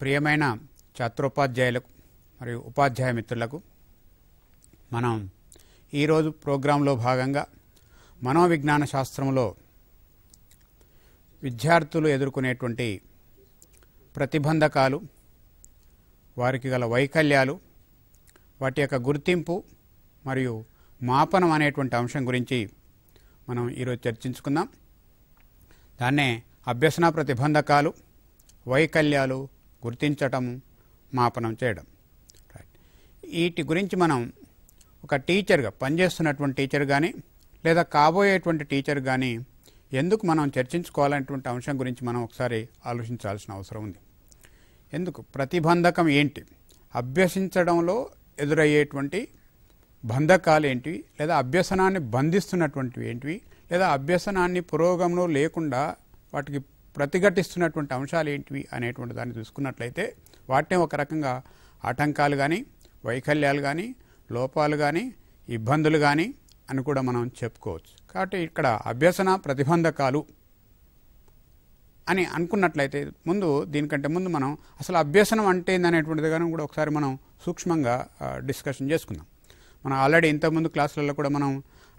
ప్రియమైన ఛాత్రోపాధ్యాయులకు మరియు ఉపాధ్యాయ మిత్రులకు మనం ఈరోజు ప్రోగ్రాంలో భాగంగా మనోవిజ్ఞాన శాస్త్రంలో విద్యార్థులు ఎదుర్కొనేటువంటి ప్రతిబంధకాలు వారికి గల వైకల్యాలు వాటి యొక్క గుర్తింపు మరియు మాపనం అనేటువంటి అంశం గురించి మనం ఈరోజు చర్చించుకుందాం. దాన్నే అభ్యసన ప్రతిబంధకాలు వైకల్యాలు గుర్తించటం మాపనం చేయడం. వీటి గురించి మనం ఒక టీచర్గా పనిచేస్తున్నటువంటి టీచర్ కానీ లేదా కాబోయేటువంటి టీచర్ కానీ ఎందుకు మనం చర్చించుకోవాలనేటువంటి అంశం గురించి మనం ఒకసారి ఆలోచించాల్సిన అవసరం ఉంది. ఎందుకు? ప్రతిబంధకం ఏంటి? అభ్యసించడంలో ఎదురయ్యేటువంటి బంధకాలు ఏంటివి? లేదా అభ్యసనాన్ని బంధిస్తున్నటువంటివి ఏంటివి? లేదా అభ్యసనాన్ని పురోగమనం లేకుండా వాటికి ప్రతిఘటిస్తున్నటువంటి అంశాలు ఏంటివి అనేటువంటి దాన్ని చూసుకున్నట్లయితే వాటిని ఒక రకంగా ఆటంకాలు కానీ వైకల్యాలు కానీ లోపాలు కానీ ఇబ్బందులు కానీ అని కూడా మనం చెప్పుకోవచ్చు. కాబట్టి ఇక్కడ అభ్యసన ప్రతిబంధకాలు అని అనుకున్నట్లయితే ముందు దీనికంటే ముందు మనం అసలు అభ్యసనం అంటే ఏందనేటువంటిది కానీ కూడా ఒకసారి మనం సూక్ష్మంగా డిస్కషన్ చేసుకుందాం. మనం ఆల్రెడీ ఇంతకుముందు క్లాసులలో కూడా మనం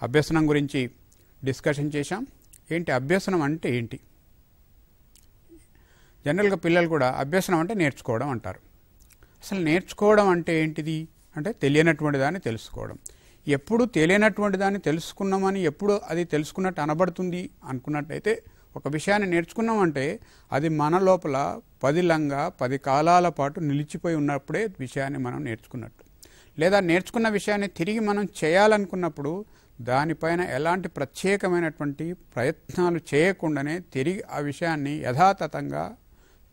అభ్యసనం గురించి డిస్కషన్ చేశాం. ఏంటి అభ్యసనం అంటే ఏంటి? జనరల్గా పిల్లలు కూడా అభ్యసనం అంటే నేర్చుకోవడం అంటారు. అసలు నేర్చుకోవడం అంటే ఏంటిది? అంటే తెలియనటువంటి దాన్ని తెలుసుకోవడం. ఎప్పుడు తెలియనటువంటి దాన్ని తెలుసుకున్నామని ఎప్పుడు అది తెలుసుకున్నట్టు అనబడుతుంది అనుకున్నట్టయితే ఒక విషయాన్ని నేర్చుకున్నామంటే అది మన లోపల పదిలంగా పది కాలాల పాటు నిలిచిపోయి ఉన్నప్పుడే విషయాన్ని మనం నేర్చుకున్నట్టు. లేదా నేర్చుకున్న విషయాన్ని తిరిగి మనం చేయాలనుకున్నప్పుడు దానిపైన ఎలాంటి ప్రత్యేకమైనటువంటి ప్రయత్నాలు చేయకుండానే తిరిగి ఆ విషయాన్ని యథాతథంగా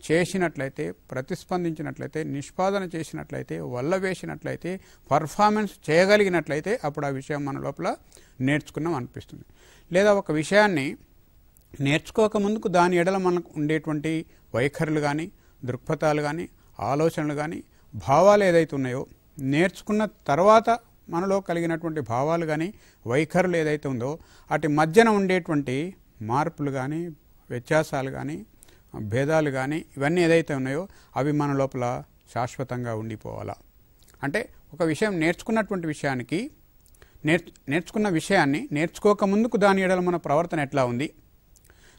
చేసినట్లయితే ప్రతిస్పందించినట్లయితే నిష్పాదన చేసినట్లయితే వల్ల వేసినట్లయితే పర్ఫార్మెన్స్ చేయగలిగినట్లయితే అప్పుడు ఆ విషయం మన లోపల నేర్చుకున్నాం అనిపిస్తుంది. లేదా ఒక విషయాన్ని నేర్చుకోక ముందుకు దాని ఎడల మనకు ఉండేటువంటి వైఖరులు కానీ దృక్పథాలు కానీ ఆలోచనలు కానీ భావాలు ఏదైతే ఉన్నాయో నేర్చుకున్న తర్వాత మనలో కలిగినటువంటి భావాలు కానీ వైఖరులు ఏదైతే ఉందో అటు మధ్యన ఉండేటువంటి మార్పులు కానీ వ్యత్యాసాలు కానీ భేదాలు కానీ ఇవన్నీ ఏదైతే ఉన్నాయో అవి మన లోపల శాశ్వతంగా ఉండిపోవాలా. అంటే ఒక విషయం నేర్చుకున్నటువంటి విషయానికి నేర్ నేర్చుకున్న విషయాన్ని నేర్చుకోక ముందుకు దాని ఎడల మన ప్రవర్తన ఎట్లా ఉంది?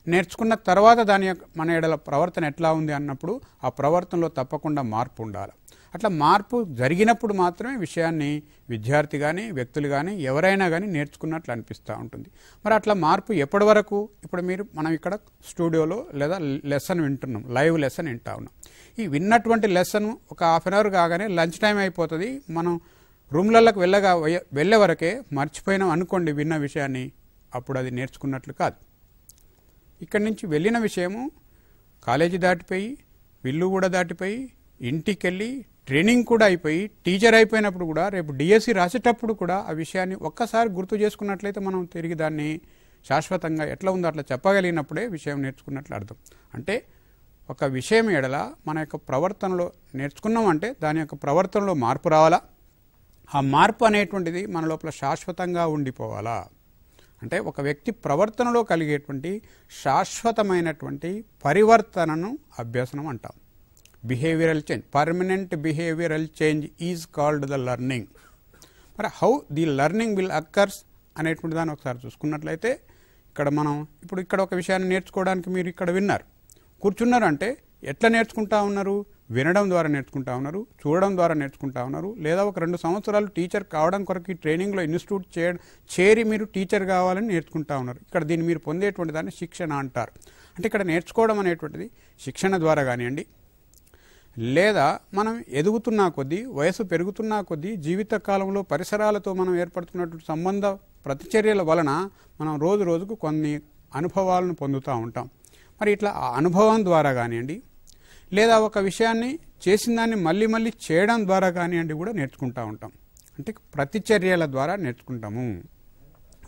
నేర్చుకున్న తర్వాత దాని మన ఎడల ప్రవర్తన ఎట్లా ఉంది అన్నప్పుడు ఆ ప్రవర్తనలో తప్పకుండా మార్పు ఉండాలి. అట్లా మార్పు జరిగినప్పుడు మాత్రమే విషయాన్ని విద్యార్థి కానీ వ్యక్తులు కానీ ఎవరైనా కానీ నేర్చుకున్నట్లు అనిపిస్తూ ఉంటుంది. మరి అట్లా మార్పు ఎప్పటి వరకు? ఇప్పుడు మీరు మనం ఇక్కడ స్టూడియోలో లేదా లెసన్ వింటున్నాం లైవ్ లెసన్ వింటా ఉన్నాం. ఈ విన్నటువంటి లెసన్ ఒక హాఫ్ అన్ అవర్ కాగానే లంచ్ టైం అయిపోతుంది. మనం రూమ్లలోకి వెళ్ళగా వెళ్ళే వరకే మర్చిపోయినాం అనుకోండి విన్న విషయాన్ని అప్పుడు అది నేర్చుకున్నట్లు కాదు. ఇక్కడి నుంచి వెళ్ళిన విషయము కాలేజీ దాటిపోయి ఇల్లు కూడా దాటిపోయి ఇంటికి వెళ్ళి ట్రైనింగ్ కూడా అయిపోయి టీచర్ అయిపోయినప్పుడు కూడా రేపు డిఎస్సి రాసేటప్పుడు కూడా ఆ విషయాన్ని ఒక్కసారి గుర్తు చేసుకున్నట్లయితే మనం తిరిగి దాన్ని శాశ్వతంగా ఎట్లా ఉందో అట్లా చెప్పగలిగినప్పుడే విషయం నేర్చుకున్నట్లు అర్థం. అంటే ఒక విషయం ఎడల మన యొక్క ప్రవర్తనలో నేర్చుకున్నామంటే దాని యొక్క ప్రవర్తనలో మార్పు రావాలా? ఆ మార్పు అనేటువంటిది మన లోపల శాశ్వతంగా ఉండిపోవాలా? అంటే ఒక వ్యక్తి ప్రవర్తనలో కలిగేటువంటి శాశ్వతమైనటువంటి పరివర్తనను అభ్యసనం అంటాం. Behavioural change permanent behavioural change is called the learning మరి how the learning will occurs అనేటువంటి దాన్ని ఒకసారి చూసుకున్నట్లయితే ఇక్కడ మనం ఇప్పుడు ఇక్కడ ఒక విషయాన్ని నేర్చుకోవడానికి మీరు ఇక్కడ విన్నారు. కూర్చున్నారు అంటే ఎట్లా నేర్చుకుంటా ఉన్నారు? వినడం ద్వారా నేర్చుకుంటా ఉన్నారు చూడడం ద్వారా నేర్చుకుంటా ఉన్నారు లేదా ఒక రెండు సంవత్సరాలు టీచర్ కావడం కొరకు ట్రైనింగ్లో ఇన్స్టిట్యూట్ చే చేరి మీరు టీచర్ కావాలని నేర్చుకుంటా ఉన్నారు. ఇక్కడ దీన్ని మీరు పొందేటువంటి దాన్ని శిక్షణ అంటారు. అంటే ఇక్కడ నేర్చుకోవడం అనేటువంటిది శిక్షణ ద్వారా కానివ్వండి లేదా మనం ఎదుగుతున్నా కొద్దీ వయసు పెరుగుతున్నా కొద్దీ జీవితకాలంలో పరిసరాలతో మనం ఏర్పడుతున్నటువంటి సంబంధ ప్రతిచర్యల వలన మనం రోజు రోజుకు కొన్ని అనుభవాలను పొందుతూ ఉంటాం. మరి ఇట్లా ఆ అనుభవం ద్వారా కానివ్వండి లేదా ఒక విషయాన్ని చేసిన దాన్ని మళ్ళీ మళ్ళీ చేయడం ద్వారా కానివ్వండి కూడా నేర్చుకుంటూ ఉంటాం. అంటే ప్రతిచర్యల ద్వారా నేర్చుకుంటాము.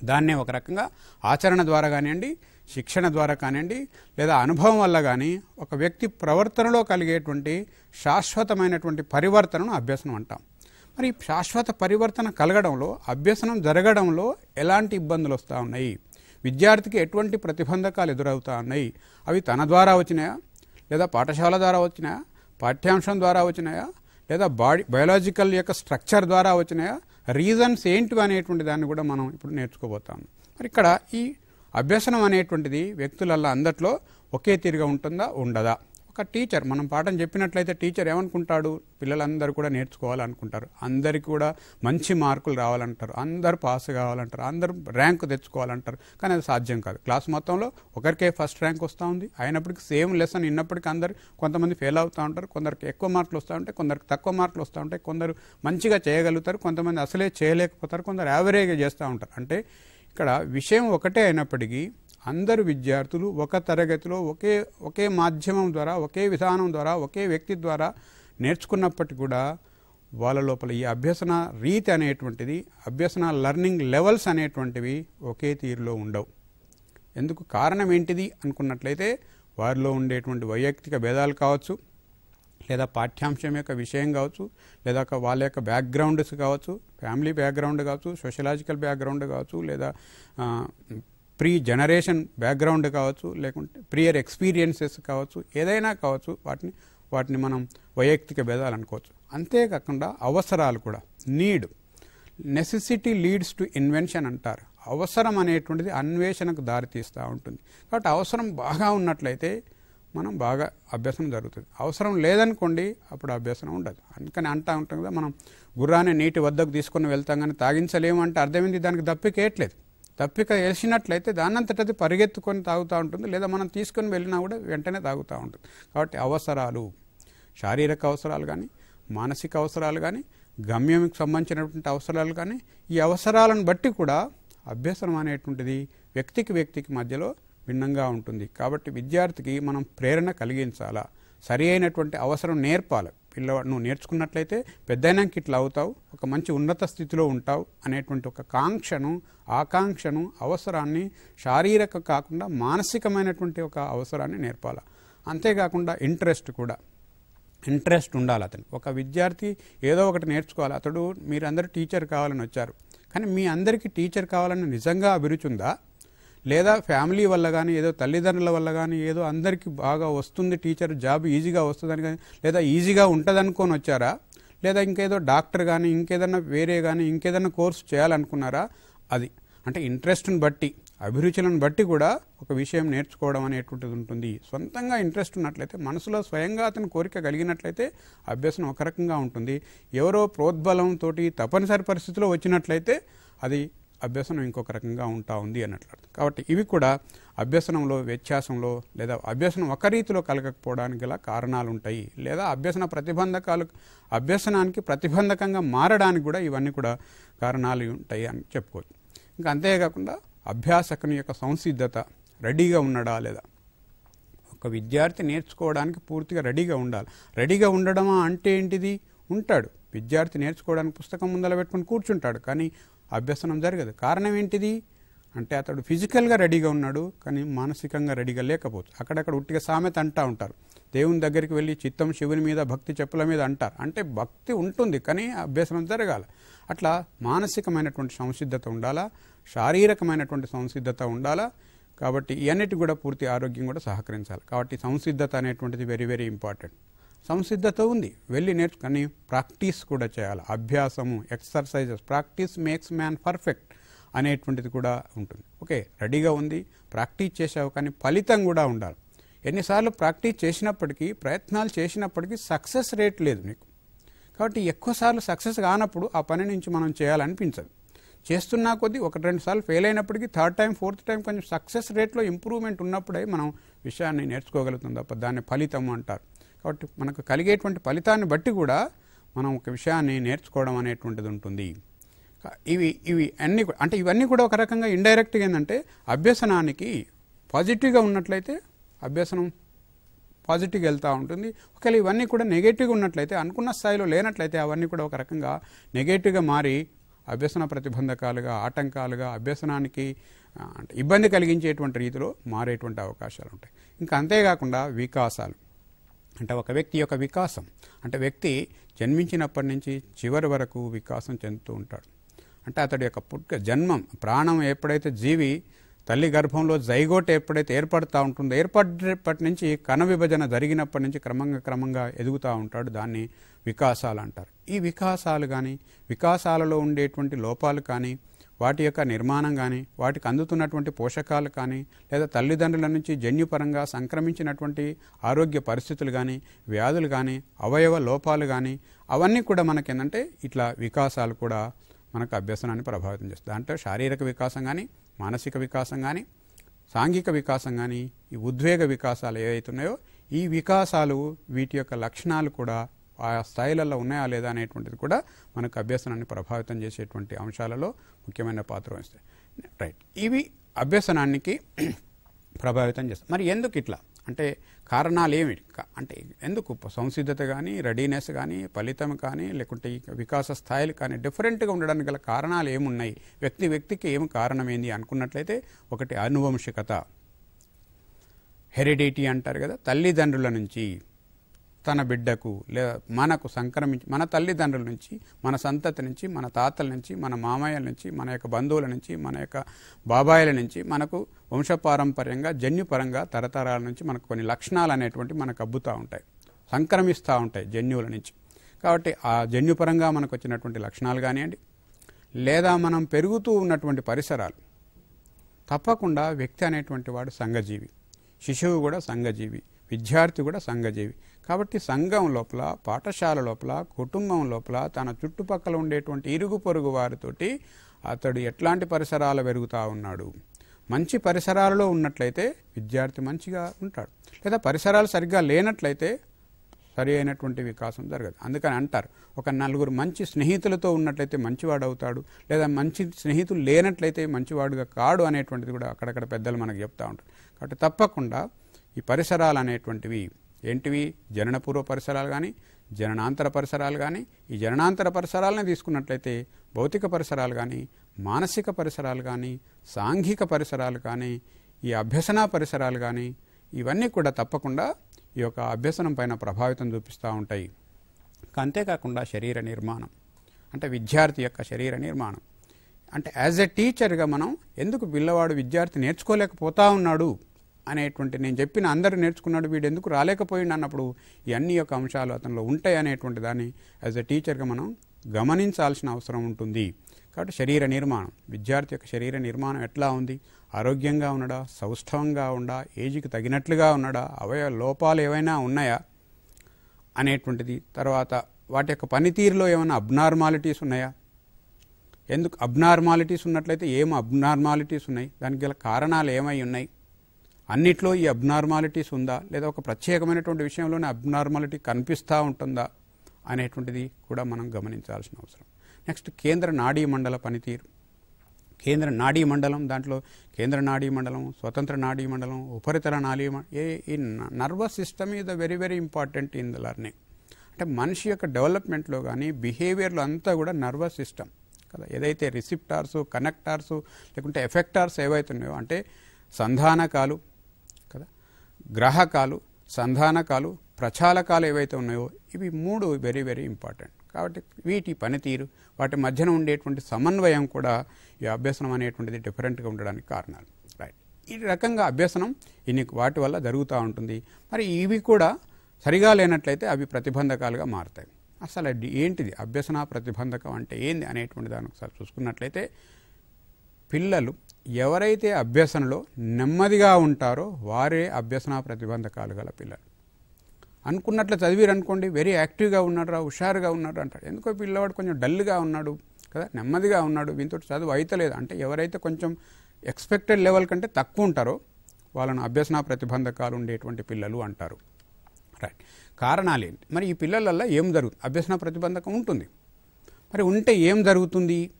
దాన్నే ఒక రకంగా ఆచరణ ద్వారా కానివ్వండి శిక్షణ ద్వారా కానివ్వండి లేదా అనుభవం వల్ల కానీ ఒక వ్యక్తి ప్రవర్తనలో కలిగేటువంటి శాశ్వతమైనటువంటి పరివర్తనను అభ్యసనం అంటాం. మరి శాశ్వత పరివర్తన కలగడంలో అభ్యసనం జరగడంలో ఎలాంటి ఇబ్బందులు వస్తూ ఉన్నాయి? విద్యార్థికి ఎటువంటి ప్రతిబంధకాలు ఎదురవుతా ఉన్నాయి? అవి తన ద్వారా వచ్చినాయా? లేదా పాఠశాల ద్వారా వచ్చినాయా? పాఠ్యాంశం ద్వారా వచ్చినాయా? లేదా బాడీ బయాలజికల్ యొక్క స్ట్రక్చర్ ద్వారా వచ్చినాయా? రీజన్స్ ఏంటివి అనేటువంటి దాన్ని కూడా మనం ఇప్పుడు నేర్చుకోబోతాం. మరి ఇక్కడ ఈ అభ్యసనం అనేటువంటిది వ్యక్తులల్లో అందట్లో ఒకే తీరుగా ఉంటుందా? ఉండదా? ఒక టీచర్ మనం పాఠం చెప్పినట్లయితే టీచర్ ఏమనుకుంటాడు? పిల్లలందరూ కూడా నేర్చుకోవాలనుకుంటారు. అందరికీ కూడా మంచి మార్కులు రావాలంటారు. అందరూ పాస్ కావాలంటారు. అందరూ ర్యాంక్ తెచ్చుకోవాలంటారు. కానీ అది సాధ్యం కాదు. క్లాస్ మొత్తంలో ఒకరికే ఫస్ట్ ర్యాంక్ వస్తూ ఉంది. అయినప్పటికీ సేమ్ లెసన్ విన్నప్పటికీ అందరు కొంతమంది ఫెయిల్ అవుతూ ఉంటారు. కొందరికి ఎక్కువ మార్కులు వస్తూ ఉంటాయి. కొందరికి తక్కువ మార్కులు వస్తూ ఉంటాయి. కొందరు మంచిగా చేయగలుగుతారు. కొంతమంది అసలే చేయలేకపోతారు. కొందరు యావరేజ్గా చేస్తూ ఉంటారు. అంటే ఇక్కడ విషయం ఒకటే అయినప్పటికీ అందరు విద్యార్థులు ఒక తరగతిలో ఒకే ఒకే మాధ్యమం ద్వారా ఒకే విధానం ద్వారా ఒకే వ్యక్తి ద్వారా నేర్చుకున్నప్పటికీ కూడా వాళ్ళ లోపల ఈ అభ్యసన రీతి అనేటువంటిది అభ్యసన లర్నింగ్ లెవెల్స్ అనేటువంటివి ఒకే తీరులో ఉండవు. ఎందుకు కారణం ఏంటిది అనుకున్నట్లయితే వారిలో ఉండేటువంటి వైయక్తిక భేదాలు కావచ్చు లేదా పాఠ్యాంశం యొక్క విషయం కావచ్చు లేదా ఒక వాళ్ళ యొక్క బ్యాక్గ్రౌండ్స్ కావచ్చు ఫ్యామిలీ బ్యాక్గ్రౌండ్ కావచ్చు సోషలాజికల్ బ్యాక్గ్రౌండ్ కావచ్చు లేదా ప్రీ జనరేషన్ బ్యాక్గ్రౌండ్ కావచ్చు లేకుంటే ప్రియర్ ఎక్స్పీరియన్సెస్ కావచ్చు ఏదైనా కావచ్చు వాటిని వాటిని మనం వైయక్తిక భేదాలు అనుకోవచ్చు. అంతేకాకుండా అవసరాలు కూడా. Need. Necessity leads to invention అంటారు. అవసరం అనేటువంటిది అన్వేషణకు దారితీస్తూ ఉంటుంది. కాబట్టి అవసరం బాగా ఉన్నట్లయితే మనం బాగా అభ్యసనం జరుగుతుంది. అవసరం లేదనుకోండి అప్పుడు అభ్యసనం ఉండదు. అందుకని అంటా ఉంటాం కదా మనం గుర్రాన్ని నీటి వద్దకు తీసుకొని వెళ్తాం కానీ తాగించలేము అంటే అర్థమైంది? దానికి దప్పికేయట్లేదు తప్పిక వేసినట్లయితే దానంతటది పరిగెత్తుకొని తాగుతూ ఉంటుంది లేదా మనం తీసుకొని వెళ్ళినా కూడా వెంటనే తాగుతూ ఉంటుంది. కాబట్టి అవసరాలు శారీరక అవసరాలు కానీ మానసిక అవసరాలు కానీ గమ్యంకి సంబంధించినటువంటి అవసరాలు కానీ ఈ అవసరాలను బట్టి కూడా అభ్యసనం అనేటువంటిది వ్యక్తికి వ్యక్తికి మధ్యలో భిన్నంగా ఉంటుంది. కాబట్టి విద్యార్థికి మనం ప్రేరణ కలిగించాలా? సరి అయినటువంటి అవసరం నేర్పాలి. పిల్లవాడు నువ్వు నేర్చుకున్నట్లయితే పెద్దయినాక ఇట్లా అవుతావు. ఒక మంచి ఉన్నత స్థితిలో ఉంటావు అనేటువంటి ఒక కాంక్షను ఆకాంక్షను అవసరాన్ని శారీరక కాకుండా మానసికమైనటువంటి ఒక అవసరాన్ని నేర్పాలి? అంతేకాకుండా ఇంట్రెస్ట్ కూడా. ఇంట్రెస్ట్ ఉండాలి అతను ఒక విద్యార్థి ఏదో ఒకటి నేర్చుకోవాలి. అతడు మీరందరూ టీచర్ కావాలని వచ్చారు. కానీ మీ అందరికీ టీచర్ కావాలని నిజంగా అభిరుచి ఉందా? లేదా ఫ్యామిలీ వల్ల కానీ ఏదో తల్లిదండ్రుల వల్ల కానీ ఏదో అందరికీ బాగా వస్తుంది టీచర్ జాబ్ ఈజీగా వస్తుందని కానీ లేదా ఈజీగా ఉంటుందనుకొని వచ్చారా? లేదా ఇంకేదో డాక్టర్ కానీ ఇంకేదన్నా వేరే కానీ ఇంకేదన్నా కోర్సు చేయాలనుకున్నారా? అది. అంటే ఇంట్రెస్ట్ని బట్టి అభిరుచులను బట్టి కూడా ఒక విషయం నేర్చుకోవడం అనేటువంటిది ఉంటుంది. సొంతంగా ఇంట్రెస్ట్ ఉన్నట్లయితే మనసులో స్వయంగా అతని కోరిక కలిగినట్లయితే అభ్యసనం ఒక రకంగా ఉంటుంది. ఎవరో ప్రోద్బలంతో తప్పనిసరి పరిస్థితిలో వచ్చినట్లయితే అది అభ్యసనం ఇంకొక రకంగా ఉంటా ఉంది అన్నట్లు కాబట్టి ఇవి కూడా అభ్యసనంలో వ్యత్యాసంలో లేదా అభ్యసనం ఒక రీతిలో కలగకపోవడానికి గల కారణాలు ఉంటాయి లేదా అభ్యసన ప్రతిబంధకాలు అభ్యసనానికి ప్రతిబంధకంగా మారడానికి కూడా ఇవన్నీ కూడా కారణాలు ఉంటాయి అని చెప్పుకోవచ్చు. ఇంకా అంతేకాకుండా అభ్యాసకుని యొక్క సంసిద్ధత రెడీగా ఉన్నాడా లేదా? ఒక విద్యార్థి నేర్చుకోవడానికి పూర్తిగా రెడీగా ఉండాలి. రెడీగా ఉండడమా అంటే ఏంటిది? ఉంటాడు. విద్యార్థి నేర్చుకోవడానికి పుస్తకం ముందర పెట్టుకుని కూర్చుంటాడు. కానీ అభ్యసనం జరగదు. కారణం ఏంటిది? అంటే అతడు ఫిజికల్గా రెడీగా ఉన్నాడు కానీ మానసికంగా రెడీగా లేకపోవచ్చు. అక్కడక్కడ ఉట్టిగా సామెత అంటూ ఉంటారు. దేవుని దగ్గరికి వెళ్ళి చిత్తం శివుని మీద భక్తి చెప్పుల మీద అంటారు. అంటే భక్తి ఉంటుంది కానీ అభ్యసనం జరగాలి. అట్లా మానసికమైనటువంటి సంసిద్ధత ఉండాలా? శారీరకమైనటువంటి సంసిద్ధత ఉండాలా? కాబట్టి ఇవన్నిటి కూడా పూర్తి ఆరోగ్యం కూడా సహకరించాలి. కాబట్టి సంసిద్ధత అనేటువంటిది వెరీ వెరీ ఇంపార్టెంట్ సంసిద్ధత ఉంది. వెళ్ళి నేర్చుకొని ప్రాక్టీస్ కూడా చేయాలి. అభ్యాసము exercises practice makes man perfect అనేటువంటిది కూడా ఉంటుంది. ఓకే రెడీగా ఉంది ప్రాక్టీస్ చేసావు కానీ ఫలితం కూడా ఉండాలి. ఎన్నిసార్లు ప్రాక్టీస్ చేసినప్పటికీ ప్రయత్నాలు చేసినప్పటికీ సక్సెస్ రేట్ లేదు నీకు. కాబట్టి ఎక్కువసార్లు సక్సెస్ కానప్పుడు ఆ పని నుంచి మనం చేయాలనిపించదు. చేస్తున్నా కొద్దీ ఒకటి రెండు సార్లు ఫెయిల్ అయినప్పటికీ థర్డ్ టైం ఫోర్త్ టైం కొంచెం సక్సెస్ రేట్లో ఇంప్రూవ్మెంట్ ఉన్నప్పుడే మనం విషయాన్ని నేర్చుకోగలుగుతాం తప్ప దాన్ని ఫలితం అంటారు. కాబట్టి మనకు కలిగేటువంటి ఫలితాన్ని బట్టి కూడా మనం ఒక విషయాన్ని నేర్చుకోవడం అనేటువంటిది ఉంటుంది. ఇవి ఇవి అన్నీ కూడా అంటే ఇవన్నీ కూడా ఒక రకంగా ఇండైరెక్ట్గా ఏంటంటే అభ్యసనానికి పాజిటివ్గా ఉన్నట్లయితే అభ్యసనం పాజిటివ్గా వెళ్తూ ఉంటుంది. ఒకవేళ ఇవన్నీ కూడా నెగటివ్గా ఉన్నట్లయితే అనుకున్న స్థాయిలో లేనట్లయితే అవన్నీ కూడా ఒక రకంగా నెగటివ్గా మారి అభ్యసన ప్రతిబంధకాలుగా ఆటంకాలుగా అభ్యసనానికి అంటే ఇబ్బంది కలిగించేటువంటి రీతిలో మారేటువంటి అవకాశాలు ఉంటాయి. ఇంకా అంతేకాకుండా వికాసాలు. అంటే ఒక వ్యక్తి యొక్క వికాసం. అంటే వ్యక్తి జన్మించినప్పటి నుంచి చివరి వరకు వికాసం చెందుతూ ఉంటాడు. అంటే అతడి యొక్క పుట్ట జన్మం ప్రాణం ఎప్పుడైతే జీవి తల్లి గర్భంలో జైగోట్ ఎప్పుడైతే ఏర్పడుతూ ఉంటుందో ఏర్పడేపటి నుంచి కణ విభజన జరిగినప్పటి నుంచి క్రమంగా క్రమంగా ఎదుగుతూ ఉంటాడు దాన్ని వికాసాలు అంటారు. ఈ వికాసాలు కానీ వికాసాలలో ఉండేటువంటి లోపాలు కానీ వాటి యొక్క నిర్మాణం కానీ వాటికి అందుతున్నటువంటి పోషకాలు కానీ లేదా తల్లిదండ్రుల నుంచి జన్యుపరంగా సంక్రమించినటువంటి ఆరోగ్య పరిస్థితులు కానీ వ్యాధులు కానీ అవయవ లోపాలు కానీ అవన్నీ కూడా మనకేంటంటే ఇట్లా వికాసాలు కూడా మనకు అభ్యసనాన్ని ప్రభావితం చేస్తుంది దాంట్లో శారీరక వికాసం కానీ మానసిక వికాసం కానీ సాంఘిక వికాసం కానీ ఈ ఉద్వేగ వికాసాలు ఏవైతున్నాయో ఈ వికాసాలు వీటి యొక్క లక్షణాలు కూడా ఆ స్థాయిలలో ఉన్నాయా లేదా అనేటువంటిది కూడా మనకు అభ్యసనాన్ని ప్రభావితం చేసేటువంటి అంశాలలో ముఖ్యమైన పాత్ర వహిస్తాయి. రైట్ ఇవి అభ్యసనానికి ప్రభావితం చేస్తాయి. మరి ఎందుకు ఇట్లా? అంటే కారణాలు ఏమి అంటే ఎందుకు సంసిద్ధత కానీ రెడీనెస్ కానీ ఫలితం కానీ లేకుంటే ఈ వికాస స్థాయిలు కానీ డిఫరెంట్గా ఉండడానికి గల కారణాలు ఏమున్నాయి? వ్యక్తి వ్యక్తికి ఏం కారణమైంది అనుకున్నట్లయితే ఒకటి అనువంశికత హెరిడిటీ అంటారు కదా తల్లిదండ్రుల నుంచి తన బిడ్డకు లేదా మనకు సంక్రమించి మన తల్లిదండ్రుల నుంచి మన సంతతి నుంచి మన తాతల నుంచి మన మామయ్యల నుంచి మన యొక్క బంధువుల నుంచి మన యొక్క బాబాయిల నుంచి మనకు వంశపారంపర్యంగా జన్యుపరంగా తరతరాల నుంచి మనకు కొన్ని లక్షణాలు అనేటువంటి మనకు అబ్బుతూ ఉంటాయి. సంక్రమిస్తూ ఉంటాయి జన్యువుల నుంచి. కాబట్టి ఆ జన్యుపరంగా మనకు వచ్చినటువంటి లక్షణాలు కానివ్వండి లేదా మనం పెరుగుతూ ఉన్నటువంటి పరిసరాలు తప్పకుండా వ్యక్తి అనేటువంటి వాడు సంఘజీవి. శిశువు కూడా సంఘజీవి. విద్యార్థి కూడా సంఘజీవి. కాబట్టి సంఘం లోపల పాఠశాల లోపల కుటుంబం లోపల తన చుట్టుపక్కల ఉండేటువంటి ఇరుగు పొరుగు వారితోటి అతడు ఎట్లాంటి పరిసరాలు పెరుగుతూ ఉన్నాడు. మంచి పరిసరాలలో ఉన్నట్లయితే విద్యార్థి మంచిగా ఉంటాడు. లేదా పరిసరాలు సరిగ్గా లేనట్లయితే సరి అయినటువంటి వికాసం జరగదు. అందుకని అంటారు ఒక నలుగురు మంచి స్నేహితులతో ఉన్నట్లయితే మంచివాడు అవుతాడు లేదా మంచి స్నేహితులు లేనట్లయితే మంచివాడుగా కాడు అనేటువంటిది కూడా అక్కడక్కడ పెద్దలు మనకు చెప్తూ ఉంటారు. కాబట్టి తప్పకుండా ఈ పరిసరాలు అనేటువంటివి ఏంటివి? జననపూర్వ పరిసరాలు కానీ జననాంతర పరిసరాలు కానీ ఈ జననాంతర పరిసరాలనే తీసుకున్నట్లయితే భౌతిక పరిసరాలు కానీ మానసిక పరిసరాలు కానీ సాంఘిక పరిసరాలు కానీ ఈ అభ్యసన పరిసరాలు కానీ ఇవన్నీ కూడా తప్పకుండా ఈ యొక్క అభ్యసనం పైన ప్రభావితం చూపిస్తూ ఉంటాయి. అంతేకాకుండా శరీర నిర్మాణం. అంటే విద్యార్థి యొక్క శరీర నిర్మాణం. అంటే యాజ్ ఎ టీచర్గా మనం ఎందుకు పిల్లవాడు విద్యార్థి నేర్చుకోలేకపోతా ఉన్నాడు? అనేటువంటి నేను చెప్పిన అందరూ నేర్చుకున్నాడు వీడు ఎందుకు రాలేకపోయిండు అన్నప్పుడు ఇవన్నీ అన్ని యొక్క అంశాలు అతనిలో ఉంటాయి అనేటువంటి దాన్ని యాజ్ ఎ టీచర్గా మనం గమనించాల్సిన అవసరం ఉంటుంది. కాబట్టి శరీర నిర్మాణం విద్యార్థి యొక్క శరీర నిర్మాణం ఎట్లా ఉంది? ఆరోగ్యంగా ఉన్నాడా? సౌష్ఠవంగా ఉండా? ఏజ్కి తగినట్లుగా ఉన్నాడా? అవయవ లోపాలు ఏవైనా ఉన్నాయా? అనేటువంటిది. తర్వాత వాటి యొక్క పనితీరులో ఏమైనా అబ్నార్మాలిటీస్ ఉన్నాయా? ఎందుకు అబ్నార్మాలిటీస్ ఉన్నట్లయితే ఏం అబ్నార్మాలిటీస్ ఉన్నాయి? దానికి గల కారణాలు ఏమై ఉన్నాయి? అన్నిట్లో ఈ అబ్నార్మాలిటీస్ ఉందా? లేదా ఒక ప్రత్యేకమైనటువంటి విషయంలోనే అబ్నార్మాలిటీ కనిపిస్తూ ఉంటుందా? అనేటువంటిది కూడా మనం గమనించాల్సిన అవసరం. నెక్స్ట్ కేంద్ర నాడీ మండల పనితీరు. కేంద్ర నాడీ మండలం దాంట్లో కేంద్ర నాడీ మండలం స్వతంత్ర నాడీ మండలం ఉపరితల నాడీ ఏ ఈ nervous system is the very very important in the learning. అంటే మనిషి యొక్క డెవలప్మెంట్లో కానీ బిహేవియర్లో అంతా కూడా నర్వస్ సిస్టమ్ కదా. ఏదైతే రిసిప్టార్స్ కనెక్టార్సు లేకుంటే ఎఫెక్టార్స్ ఏవైతే ఉన్నాయో అంటే సంధానకాలు గ్రాహకాలు సంధానకాలు ప్రచాలకాలు ఏవైతే ఉన్నాయో ఇవి మూడు వెరీ వెరీ ఇంపార్టెంట్ కాబట్టి వీటి పనితీరు వాటి మధ్యన ఉండేటువంటి సమన్వయం కూడా ఈ అభ్యసనం అనేటువంటిది డిఫరెంట్గా ఉండడానికి కారణాలు. రైట్ ఈ రకంగా అభ్యసనం ఇన్ని వాటి వల్ల జరుగుతూ ఉంటుంది. మరి ఇవి కూడా సరిగా లేనట్లయితే అవి ప్రతిబంధకాలుగా మారుతాయి. అసలు ఏంటిది? అభ్యసన ప్రతిబంధకం అంటే ఏంది అనేటువంటి దాన్ని ఒకసారి చూసుకున్నట్లయితే పిల్లలు ఎవరైతే అభ్యసనలో నెమ్మదిగా ఉంటారో వారే అభ్యసన ప్రతిబంధకాలు గల పిల్లలు. అనుకున్నట్లు చదివారు అనుకోండి వెరీ యాక్టివ్గా ఉన్నారా హుషారుగా ఉన్నాడు అంటాడు. ఎందుకో పిల్లవాడు కొంచెం డల్గా ఉన్నాడు కదా నెమ్మదిగా ఉన్నాడు వీంతో చదువు అయితలేదు. అంటే ఎవరైతే కొంచెం ఎక్స్పెక్టెడ్ లెవెల్ కంటే తక్కువ ఉంటారో వాళ్ళను అభ్యసన ప్రతిబంధకాలు ఉండేటువంటి పిల్లలు అంటారు. రైట్ కారణాలు ఏంటి? మరి ఈ పిల్లలల్లో ఏం జరుగుతుంది? అభ్యసన ప్రతిబంధకం ఉంటుంది. మరి ఉంటే ఏం జరుగుతుంది?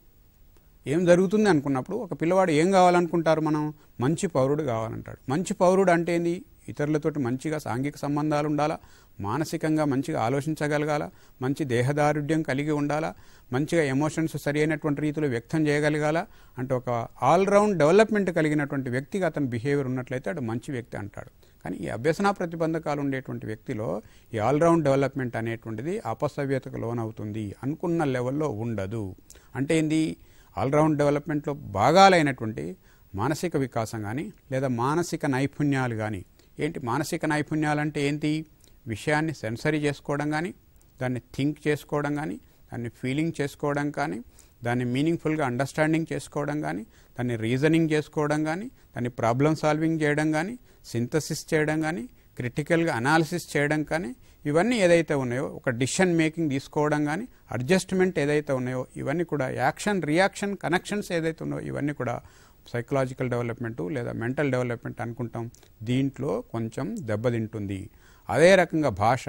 ఏం జరుగుతుంది అనుకున్నప్పుడు ఒక పిల్లవాడు ఏం కావాలనుకుంటారు మనం? మంచి పౌరుడు కావాలంటాడు. మంచి పౌరుడు అంటే ఏంది? ఇతరులతోటి మంచిగా సాంఘిక సంబంధాలు ఉండాలా? మానసికంగా మంచిగా ఆలోచించగలగాల? మంచి దేహదారుఢ్యం కలిగి ఉండాలా? మంచిగా ఎమోషన్స్ సరి అయినటువంటి రీతిలో వ్యక్తం చేయగలగాల? అంటే ఒక ఆల్రౌండ్ డెవలప్మెంట్ కలిగినటువంటి వ్యక్తిగా అతని బిహేవియర్ ఉన్నట్లయితే అటు మంచి వ్యక్తి అంటాడు. కానీ ఈ అభ్యసన ప్రతిబంధకాలు ఉండేటువంటి వ్యక్తిలో ఈ ఆల్రౌండ్ డెవలప్మెంట్ అనేటువంటిది అపసవ్యతకు లోనవుతుంది అనుకున్న లెవెల్లో ఉండదు. అంటే ఏంది? ఆల్రౌండ్ డెవలప్మెంట్లో భాగాలైనటువంటి మానసిక వికాసం కానీ లేదా మానసిక నైపుణ్యాలు కానీ ఏంటి మానసిక నైపుణ్యాలు అంటే ఏంటి? విషయాన్ని సెన్సరీ చేసుకోవడం కానీ దాన్ని థింక్ చేసుకోవడం కానీ దాన్ని ఫీలింగ్ చేసుకోవడం కానీ దాన్ని మీనింగ్ఫుల్గా అండర్స్టాండింగ్ చేసుకోవడం కానీ దాన్ని రీజనింగ్ చేసుకోవడం కానీ దాన్ని ప్రాబ్లం సాల్వింగ్ చేయడం కానీ సింథసిస్ చేయడం కానీ క్రిటికల్గా అనాలిసిస్ చేయడం కానీ ఇవన్నీ ఏదైతే ఉన్నాయో ఒక డిసిషన్ మేకింగ్ తీసుకోవడం కానీ అడ్జస్ట్మెంట్ ఏదైతే ఉన్నాయో ఇవన్నీ కూడా యాక్షన్ రియాక్షన్ కనెక్షన్స్ ఏదైతే ఉన్నాయో ఇవన్నీ కూడా సైకలాజికల్ డెవలప్మెంట్ లేదా మెంటల్ డెవలప్మెంట్ అనుకుంటాం. దీంట్లో కొంచెం దెబ్బతింటుంది. అదే రకంగా భాష.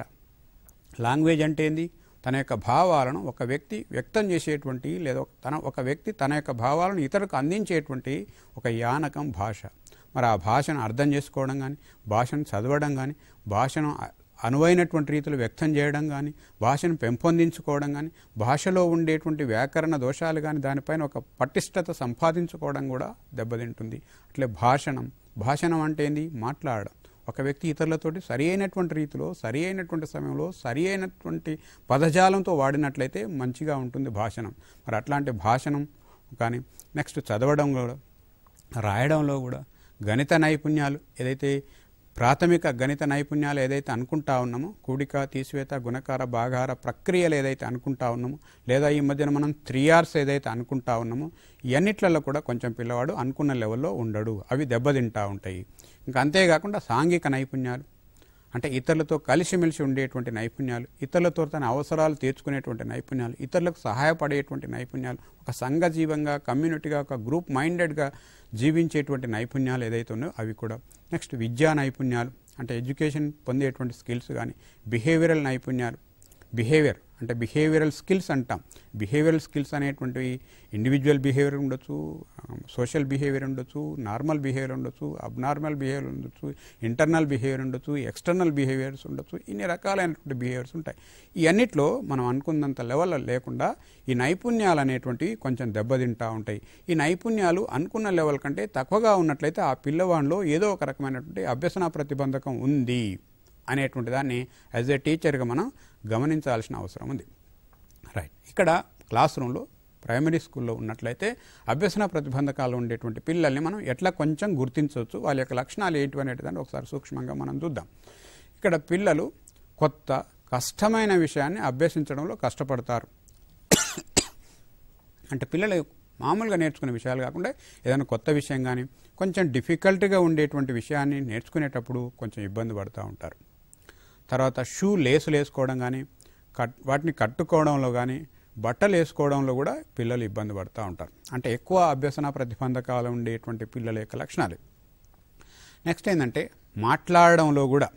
లాంగ్వేజ్ అంటే ఏంది? తన యొక్క భావాలను ఒక వ్యక్తి వ్యక్తం చేసేటువంటి లేదా తన ఒక వ్యక్తి తన యొక్క భావాలను ఇతరులకు అందించేటువంటి ఒక యానకం భాష. మరి ఆ భాషను అర్థం చేసుకోవడం కానీ భాషను చదవడం కానీ భాషను అనువైనటువంటి రీతిలో వ్యక్తం చేయడం కానీ భాషను పెంపొందించుకోవడం కానీ భాషలో ఉండేటువంటి వ్యాకరణ దోషాలు కానీ దానిపైన ఒక పటిష్టత సంపాదించుకోవడం కూడా దెబ్బతింటుంది. అట్లే భాషణం. భాషణం అంటే ఏంది? మాట్లాడడం. ఒక వ్యక్తి ఇతరులతోటి సరి అయినటువంటి రీతిలో సరి అయినటువంటి సమయంలో సరి అయినటువంటి పదజాలంతో వాడినట్లయితే మంచిగా ఉంటుంది భాషణం. మరి అట్లాంటి భాషణం కానీ నెక్స్ట్ చదవడం కూడా రాయడంలో కూడా గణిత నైపుణ్యాలు ఏదైతే ప్రాథమిక గణిత నైపుణ్యాలు ఏదైతే అనుకుంటా ఉన్నామో కూడిక తీసివేత గుణకార భాగార ప్రక్రియలు ఏదైతే అనుకుంటా ఉన్నామో లేదా ఈ మధ్యన మనం త్రీ ఆర్స్ ఏదైతే అనుకుంటా ఉన్నామో ఇవన్నిట్లలో కూడా కొంచెం పిల్లవాడు అనుకున్న లెవెల్లో ఉండడు. అవి దెబ్బతింటా ఉంటాయి. ఇంకా అంతేకాకుండా సాంఘిక నైపుణ్యాలు అంటే ఇతరులతో కలిసిమెలిసి ఉండేటువంటి నైపుణ్యాలు ఇతరులతో తన అవసరాలు తీర్చుకునేటువంటి నైపుణ్యాలు ఇతరులకు సహాయపడేటువంటి నైపుణ్యాలు ఒక సంఘజీవంగా కమ్యూనిటీగా ఒక గ్రూప్ మైండెడ్గా జీవించేటువంటి నైపుణ్యాలు ఏదైతే ఉన్నాయో అవి కూడా. నెక్స్ట్ విద్యా నైపుణ్యాలు అంటే ఎడ్యుకేషన్ పొందేటువంటి స్కిల్స్ కానీ బిహేవియరల్ నైపుణ్యాలు బిహేవియర్ అంటే బిహేవియరల్ స్కిల్స్ అంటాం. బిహేవియరల్ స్కిల్స్ అనేటువంటివి ఇండివిజువల్ బిహేవియర్ ఉండొచ్చు um, సోషల్ బిహేవియర్ ఉండొచ్చు నార్మల్ బిహేవియర్ ఉండొచ్చు అబ్నార్మల్ బిహేవియర్ ఉండొచ్చు ఇంటర్నల్ బిహేవియర్ ఉండొచ్చు ఎక్స్టర్నల్ బిహేవియర్స్ ఉండొచ్చు ఇన్ని రకాలైనటువంటి బిహేవియర్స్ ఉంటాయి. ఈ అన్నిట్లో మనం అనుకున్నంత లెవెల్ లేకుండా ఈ నైపుణ్యాలు అనేటువంటివి కొంచెం దెబ్బతింటా ఉంటాయి. ఈ నైపుణ్యాలు అనుకున్న లెవెల్ కంటే తక్కువగా ఉన్నట్లయితే ఆ పిల్లవాడిలో ఏదో ఒక రకమైనటువంటి అభ్యసన ప్రతిబంధకం ఉంది. అనేటువంటి దాన్ని యాజ్ ఏ టీచర్గా మనం గమనించాల్సిన అవసరం ఉంది. రైట్ ఇక్కడ క్లాస్ రూమ్లో ప్రైమరీ స్కూల్లో ఉన్నట్లయితే అభ్యసన ప్రతిబంధకాలు ఉండేటువంటి పిల్లల్ని మనం ఎట్లా కొంచెం గుర్తించవచ్చు వాళ్ళ యొక్క లక్షణాలు ఏంటి అనేటిదాన్ని ఒకసారి సూక్ష్మంగా మనం చూద్దాం. ఇక్కడ పిల్లలు కొత్త కష్టమైన విషయాన్ని అభ్యసించడంలో కష్టపడతారు. అంటే పిల్లలు మామూలుగా నేర్చుకునే విషయాలు కాకుండా ఏదైనా కొత్త విషయం కానీ కొంచెం డిఫికల్ట్గా ఉండేటువంటి విషయాన్ని నేర్చుకునేటప్పుడు కొంచెం ఇబ్బంది పడుతూ ఉంటారు. తర్వాత షూ లేసులు వేసుకోవడం కానీ కట్ వాటిని కట్టుకోవడంలో కానీ బట్టలు వేసుకోవడంలో కూడా పిల్లలు ఇబ్బంది పడుతూ ఉంటారు. అంటే ఎక్కువ అభ్యసన ప్రతిబంధకాలు ఉండేటువంటి పిల్లల యొక్క లక్షణాలు. నెక్స్ట్ ఏంటంటే మాట్లాడడంలో కూడా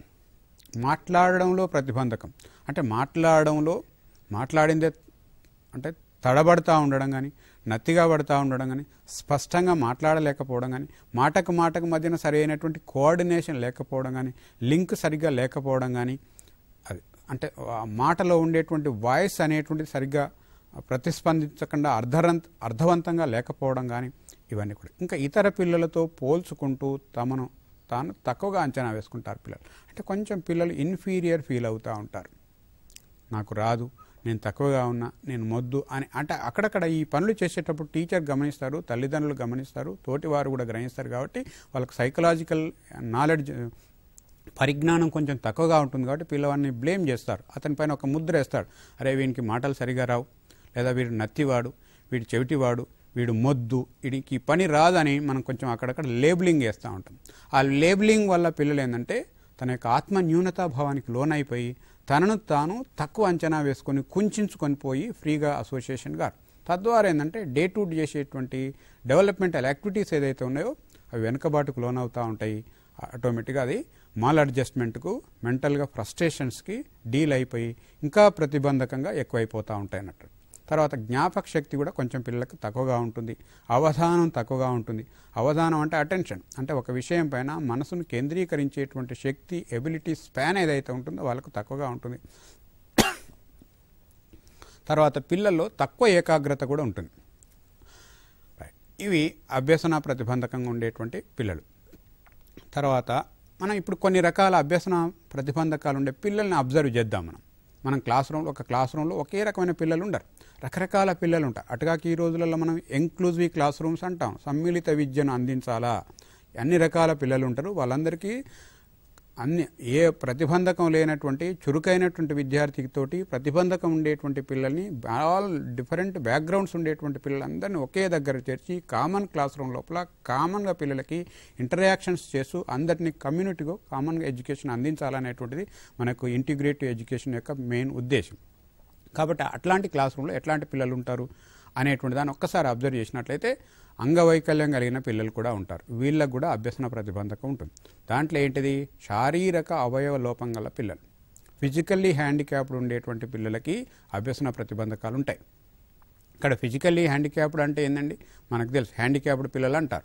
మాట్లాడడంలో ప్రతిబంధకం. అంటే మాట్లాడడంలో మాట్లాడిందే అంటే తడబడతా ఉండడం కానీ నత్తిగా పడుతూ ఉండడం కానీ స్పష్టంగా మాట్లాడలేకపోవడం కానీ మాటకు మాటకు మధ్యన సరైనటువంటి కోఆర్డినేషన్ లేకపోవడం కానీ లింక్ సరిగ్గా లేకపోవడం కానీ అది అంటే మాటలో ఉండేటువంటి వాయిస్ అనేటువంటి సరిగ్గా ప్రతిస్పందించకుండా అర్ధరంత అర్థవంతంగా లేకపోవడం కానీ ఇవన్నీ కూడా. ఇంకా ఇతర పిల్లలతో పోల్చుకుంటూ తమను తాను తక్కువగా అంచనా వేసుకుంటారు పిల్లలు. అంటే కొంచెం పిల్లలు ఇన్ఫీరియర్ ఫీల్ అవుతూ ఉంటారు. నాకు రాదు. నేను తక్కువగా ఉన్నా నేను మొద్దు అని. అంటే అక్కడక్కడ ఈ పనులు చేసేటప్పుడు టీచర్ గమనిస్తారు తల్లిదండ్రులు గమనిస్తారు తోటి వారు కూడా గ్రహిస్తారు కాబట్టి వాళ్ళకి సైకలాజికల్ నాలెడ్జ్ పరిజ్ఞానం కొంచెం తక్కువగా ఉంటుంది కాబట్టి పిల్లవాడిని బ్లేమ్ చేస్తారు. అతనిపైన ఒక ముద్ర వేస్తాడు అరే వీనికి మాటలు సరిగా రావు. లేదా వీడు నత్తివాడు వీడు చెవిటివాడు వీడు మొద్దు వీడికి ఈ పని రాదని మనం కొంచెం అక్కడక్కడ లేబులింగ్ వేస్తూ ఉంటాం. ఆ లేబులింగ్ వల్ల పిల్లలు ఏంటంటే తన యొక్క ఆత్మ న్యూనతా భావానికి లోనైపోయి తనను తాను తక్కువ అంచనా వేసుకొని కుంచుకొని పోయి ఫ్రీగా అసోసియేషన్ గారు తద్వారా ఏంటంటే డే టు డే చేసేటువంటి డెవలప్మెంటల్ యాక్టివిటీస్ ఏదైతే ఉన్నాయో అవి వెనుకబాటుకు లోనవుతూ ఉంటాయి. ఆటోమేటిక్గా అది మాల్ అడ్జస్ట్మెంట్కు మెంటల్గా ఫ్రస్ట్రేషన్స్కి డీల్ అయిపోయి ఇంకా ప్రతిబంధకంగా ఎక్కువైపోతూ ఉంటాయి అన్నట్టు. తర్వాత జ్ఞాపక శక్తి కూడా కొంచెం పిల్లలకు తక్కువగా ఉంటుంది. అవధానం తక్కువగా ఉంటుంది. అవధానం అంటే అటెన్షన్. అంటే ఒక విషయం పైన మనసును కేంద్రీకరించేటువంటి శక్తి ఎబిలిటీ స్పాన్ ఏదైతే ఉంటుందో వాళ్ళకు తక్కువగా ఉంటుంది. తర్వాత పిల్లల్లో తక్కువ ఏకాగ్రత కూడా ఉంటుంది. ఇవి అభ్యసన ప్రతిబంధకంగా ఉండేటువంటి పిల్లలు. తర్వాత మనం ఇప్పుడు కొన్ని రకాల అభ్యసన ప్రతిబంధకాలు ఉండే పిల్లల్ని అబ్జర్వ్ చేద్దాం మనం. మనం క్లాస్ రూమ్లో ఒక క్లాస్ రూమ్లో ఒకే రకమైన పిల్లలు ఉండరు. రకరకాల పిల్లలు ఉంటారు అటుగాకి ఈ రోజులలో మనం ఎంక్లూజివ్ క్లాస్ రూమ్స్ అంటాం. సమ్మిళిత విద్యను అందించాలా? అన్ని రకాల పిల్లలు ఉంటారు వాళ్ళందరికీ అన్ని ఏ ప్రతిబంధకం లేనటువంటి చురుకైనటువంటి విద్యార్థితోటి ప్రతిబంధకం ఉండేటువంటి పిల్లల్ని ఆల్ డిఫరెంట్ బ్యాక్గ్రౌండ్స్ ఉండేటువంటి పిల్లలందరినీ ఒకే దగ్గర చేర్చి కామన్ క్లాస్ రూమ్ లోపల కామన్గా పిల్లలకి ఇంటరాక్షన్స్ చేస్తూ అందరినీ కమ్యూనిటీగా కామన్గా ఎడ్యుకేషన్ అందించాలనేటువంటిది మనకు ఇంటిగ్రేటివ్ ఎడ్యుకేషన్ యొక్క మెయిన్ ఉద్దేశం. కాబట్టి అట్లాంటి క్లాస్ రూమ్లో ఎట్లాంటి పిల్లలు ఉంటారు అనేటువంటి దాన్ని ఒక్కసారి అబ్జర్వ్ చేసినట్లయితే అంగవైకల్యం కలిగిన పిల్లలు కూడా ఉంటారు. వీళ్ళకు కూడా అభ్యసన ప్రతిబంధకం ఉంటుంది. దాంట్లో ఏంటిది? శారీరక అవయవ లోపం గల పిల్లలు. ఫిజికల్లీ హ్యాండిక్యాప్డ్ ఉండేటువంటి పిల్లలకి అభ్యసన ప్రతిబంధకాలు ఉంటాయి. ఇక్కడ ఫిజికల్లీ హ్యాండిక్యాప్డ్ అంటే ఏంటండి మనకు తెలుసు. హ్యాండిక్యాప్డ్ పిల్లలు అంటారు.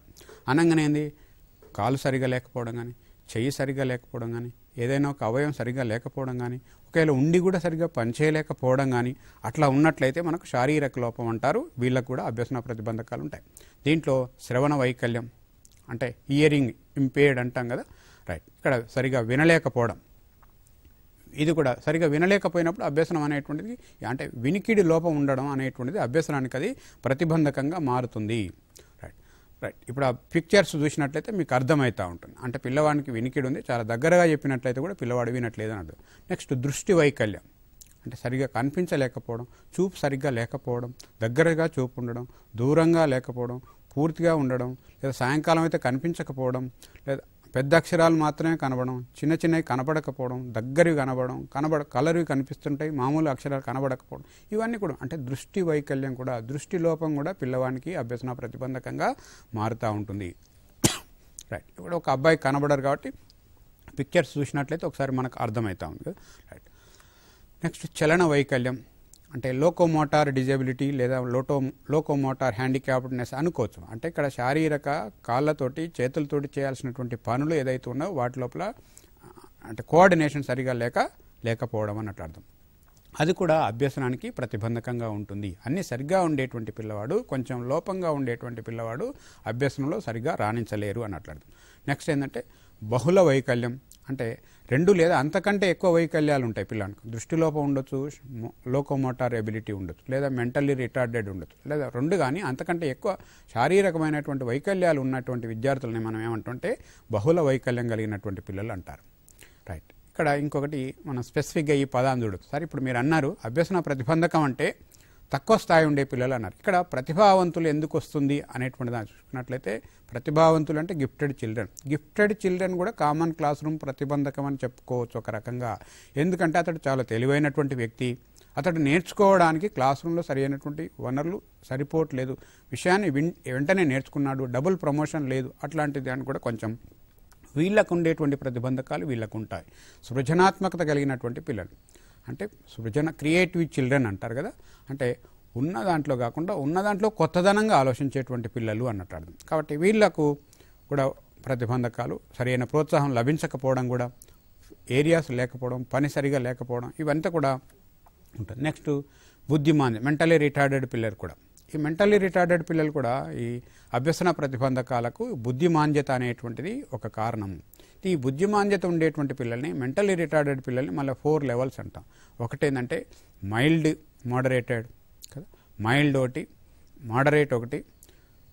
అనగానే ఏంది? కాలు సరిగా లేకపోవడం కానీ చెయ్యి సరిగా లేకపోవడం కానీ ఏదైనా ఒక అవయవం సరిగ్గా లేకపోవడం కానీ ఒకవేళ ఉండి కూడా సరిగ్గా పనిచేయలేకపోవడం కానీ అట్లా ఉన్నట్లయితే మనకు శారీరక లోపం అంటారు వీళ్ళకు కూడా అభ్యసన ప్రతిబంధకాలు ఉంటాయి. దీంట్లో శ్రవణ వైకల్యం అంటే ఇయరింగ్ ఇంపేర్డ్ అంటాం కదా రైట్ ఇక్కడ సరిగా వినలేకపోవడం. ఇది కూడా సరిగా వినలేకపోయినప్పుడు అభ్యసనం అనేటువంటిది అంటే వినికిడి లోపం ఉండడం అనేటువంటిది అభ్యసనానికి అది ప్రతిబంధకంగా మారుతుంది. రైట్ ఇప్పుడు ఆ పిక్చర్స్ చూసినట్లయితే మీకు అర్థమవుతూ ఉంటుంది. అంటే పిల్లవాడికి వినికిడి ఉంది. చాలా దగ్గరగా చెప్పినట్లయితే కూడా పిల్లవాడు వినట్లేదు అని అర్థం. నెక్స్ట్ దృష్టి వైకల్యం. అంటే సరిగా కనిపించలేకపోవడం చూపు సరిగ్గా లేకపోవడం దగ్గరగా చూపు ఉండడం దూరంగా లేకపోవడం పూర్తిగా ఉండడం లేదా సాయంకాలం అయితే కనిపించకపోవడం లేదా పెద్ద అక్షరాలు మాత్రమే కనబడడం చిన్న చిన్నవి కనబడకపోవడం దగ్గరవి కనబడడం కనబడ కలర్వి కనిపిస్తుంటాయి మామూలు అక్షరాలు కనబడకపోవడం. ఇవన్నీ కూడా అంటే దృష్టి వైకల్యం కూడా దృష్టి లోపం కూడా పిల్లవానికి అభ్యసన ప్రతిబంధకంగా మారుతూ ఉంటుంది. రైట్ ఇప్పుడు ఒక అబ్బాయి కనబడరు కాబట్టి పిక్చర్స్ చూసినట్లయితే ఒకసారి మనకు అర్థమవుతూ ఉంది. రైట్ నెక్స్ట్ చలన వైకల్యం. అంటే లోకోమోటార్ డిజబిలిటీ లేదా లోటో లోకోమోటార్ హ్యాండిక్యాప్డ్నెస్ అనుకోవచ్చు. అంటే ఇక్కడ శారీరక కాళ్ళతోటి చేతులతోటి చేయాల్సినటువంటి పనులు ఏదైతే ఉన్నాయో వాటి లోపల అంటే కోఆర్డినేషన్ సరిగా లేక లేకపోవడం అన్నట్టు అర్థం. అది కూడా అభ్యసనానికి ప్రతిబంధకంగా ఉంటుంది. అన్ని సరిగ్గా ఉండేటువంటి పిల్లవాడు కొంచెం లోపంగా ఉండేటువంటి పిల్లవాడు అభ్యసనంలో సరిగ్గా రాణించలేరు అన్నట్లు అర్థం. నెక్స్ట్ ఏంటంటే బహుళ వైకల్యం. అంటే రెండు లేదా అంతకంటే ఎక్కువ వైకల్యాలు ఉంటాయి పిల్లలకు. దృష్టిలోపం ఉండొచ్చు లోకోమోటార్ ఎబిలిటీ ఉండొచ్చు లేదా మెంటల్లీ రిటార్డెడ్ ఉండొచ్చు లేదా రెండు కానీ అంతకంటే ఎక్కువ శారీరకమైనటువంటి వైకల్యాలు ఉన్నటువంటి విద్యార్థులని మనం ఏమంటుంటే బహుళ వైకల్యం కలిగినటువంటి పిల్లలు అంటారు. రైట్. ఇక్కడ ఇంకొకటి మనం స్పెసిఫిక్గా ఈ పదాన్ని చూడొచ్చు. సార్ ఇప్పుడు మీరు అన్నారు అభ్యసన ప్రతిబంధకం అంటే తక్కువ స్థాయి ఉండే పిల్లలు అన్నారు. ఇక్కడ ప్రతిభావంతులు ఎందుకు వస్తుంది అనేటువంటి దాన్ని చూసుకున్నట్లయితే ప్రతిభావంతులు అంటే గిఫ్టెడ్ చిల్డ్రన్ గిఫ్టెడ్ చిల్డ్రన్ కూడా కామన్ క్లాస్ రూమ్ ప్రతిబంధకం అని చెప్పుకోవచ్చు ఒక రకంగా. ఎందుకంటే అతడు చాలా తెలివైనటువంటి వ్యక్తి. అతడు నేర్చుకోవడానికి క్లాస్ రూమ్లో సరైనటువంటి వనరులు సరిపోవట్లేదు. విషయాన్ని విన్ వెంటనే నేర్చుకున్నాడు. డబుల్ ప్రమోషన్ లేదు. అట్లాంటి దాన్ని కూడా కొంచెం వీళ్ళకు ఉండేటువంటి ప్రతిబంధకాలు వీళ్ళకు ఉంటాయి సృజనాత్మకత కలిగినటువంటి పిల్లలు. అంటే సృజన క్రియేటివ్ చిల్డ్రన్ అంటారు కదా. అంటే ఉన్న దాంట్లో కాకుండా ఉన్న దాంట్లో కొత్తదనంగా ఆలోచించేటువంటి పిల్లలు అన్నట్టు అర్థం. కాబట్టి వీళ్ళకు కూడా ప్రతిబంధకాలు సరైన ప్రోత్సాహం లభించకపోవడం కూడా ఏరియాస్ లేకపోవడం పని సరిగా లేకపోవడం ఇవంతా కూడా ఉంటుంది. నెక్స్ట్ బుద్ధిమాంద్యం మెంటలీ రిటార్డెడ్ పిల్లలు కూడా. ఈ మెంటలీ రిటార్డెడ్ పిల్లలు కూడా ఈ అభ్యసన ప్రతిబంధకాలకు బుద్ధిమాంద్యత అనేటువంటిది ఒక కారణం. ఈ బుద్ధిమాంద్యత ఉండేటువంటి పిల్లల్ని మెంటలీ రిటార్డెడ్ పిల్లల్ని మళ్ళీ ఫోర్ లెవెల్స్ అంటాం. ఒకటేంటంటే మైల్డ్ మోడరేటెడ్ కదా. మైల్డ్ ఒకటి మోడరేట్ ఒకటి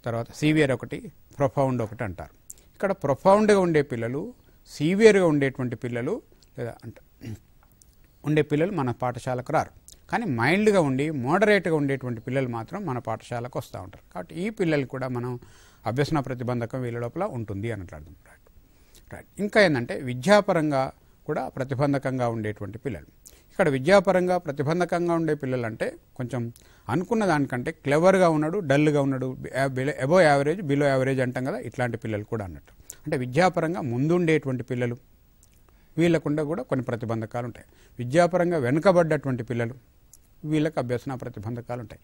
తర్వాత సీవియర్ ఒకటి ప్రొఫౌండ్ ఒకటి అంటారు. ఇక్కడ ప్రొఫౌండ్గా ఉండే పిల్లలు సీవియర్గా ఉండేటువంటి పిల్లలు లేదా అంట ఉండే పిల్లలు మన పాఠశాలకు రారు. కానీ మైల్డ్గా ఉండి మోడరేట్గా ఉండేటువంటి పిల్లలు మాత్రం మన పాఠశాలకు వస్తూ ఉంటారు. కాబట్టి ఈ పిల్లలు కూడా మనం అభ్యసన ప్రతిబంధకం వీళ్ళ లోపల ఉంటుంది అని అర్థం. రైట్ ఇంకా ఏంటంటే విద్యాపరంగా కూడా ప్రతిబంధకంగా ఉండేటువంటి పిల్లలు. ఇక్కడ విద్యాపరంగా ప్రతిబంధకంగా ఉండే పిల్లలు అంటే కొంచెం అనుకున్న దానికంటే క్లెవర్గా ఉన్నాడు డల్గా ఉన్నాడు ఎబో యావరేజ్ బిలో యావరేజ్ అంటాం కదా ఇట్లాంటి పిల్లలు కూడా అన్నట్టు. అంటే విద్యాపరంగా ముందుండేటువంటి పిల్లలు వీళ్ళకుండా కూడా కొన్ని ప్రతిబంధకాలు ఉంటాయి విద్యాపరంగా వెనుకబడ్డటువంటి పిల్లలు వీళ్ళకి అభ్యసన ప్రతిబంధకాలు ఉంటాయి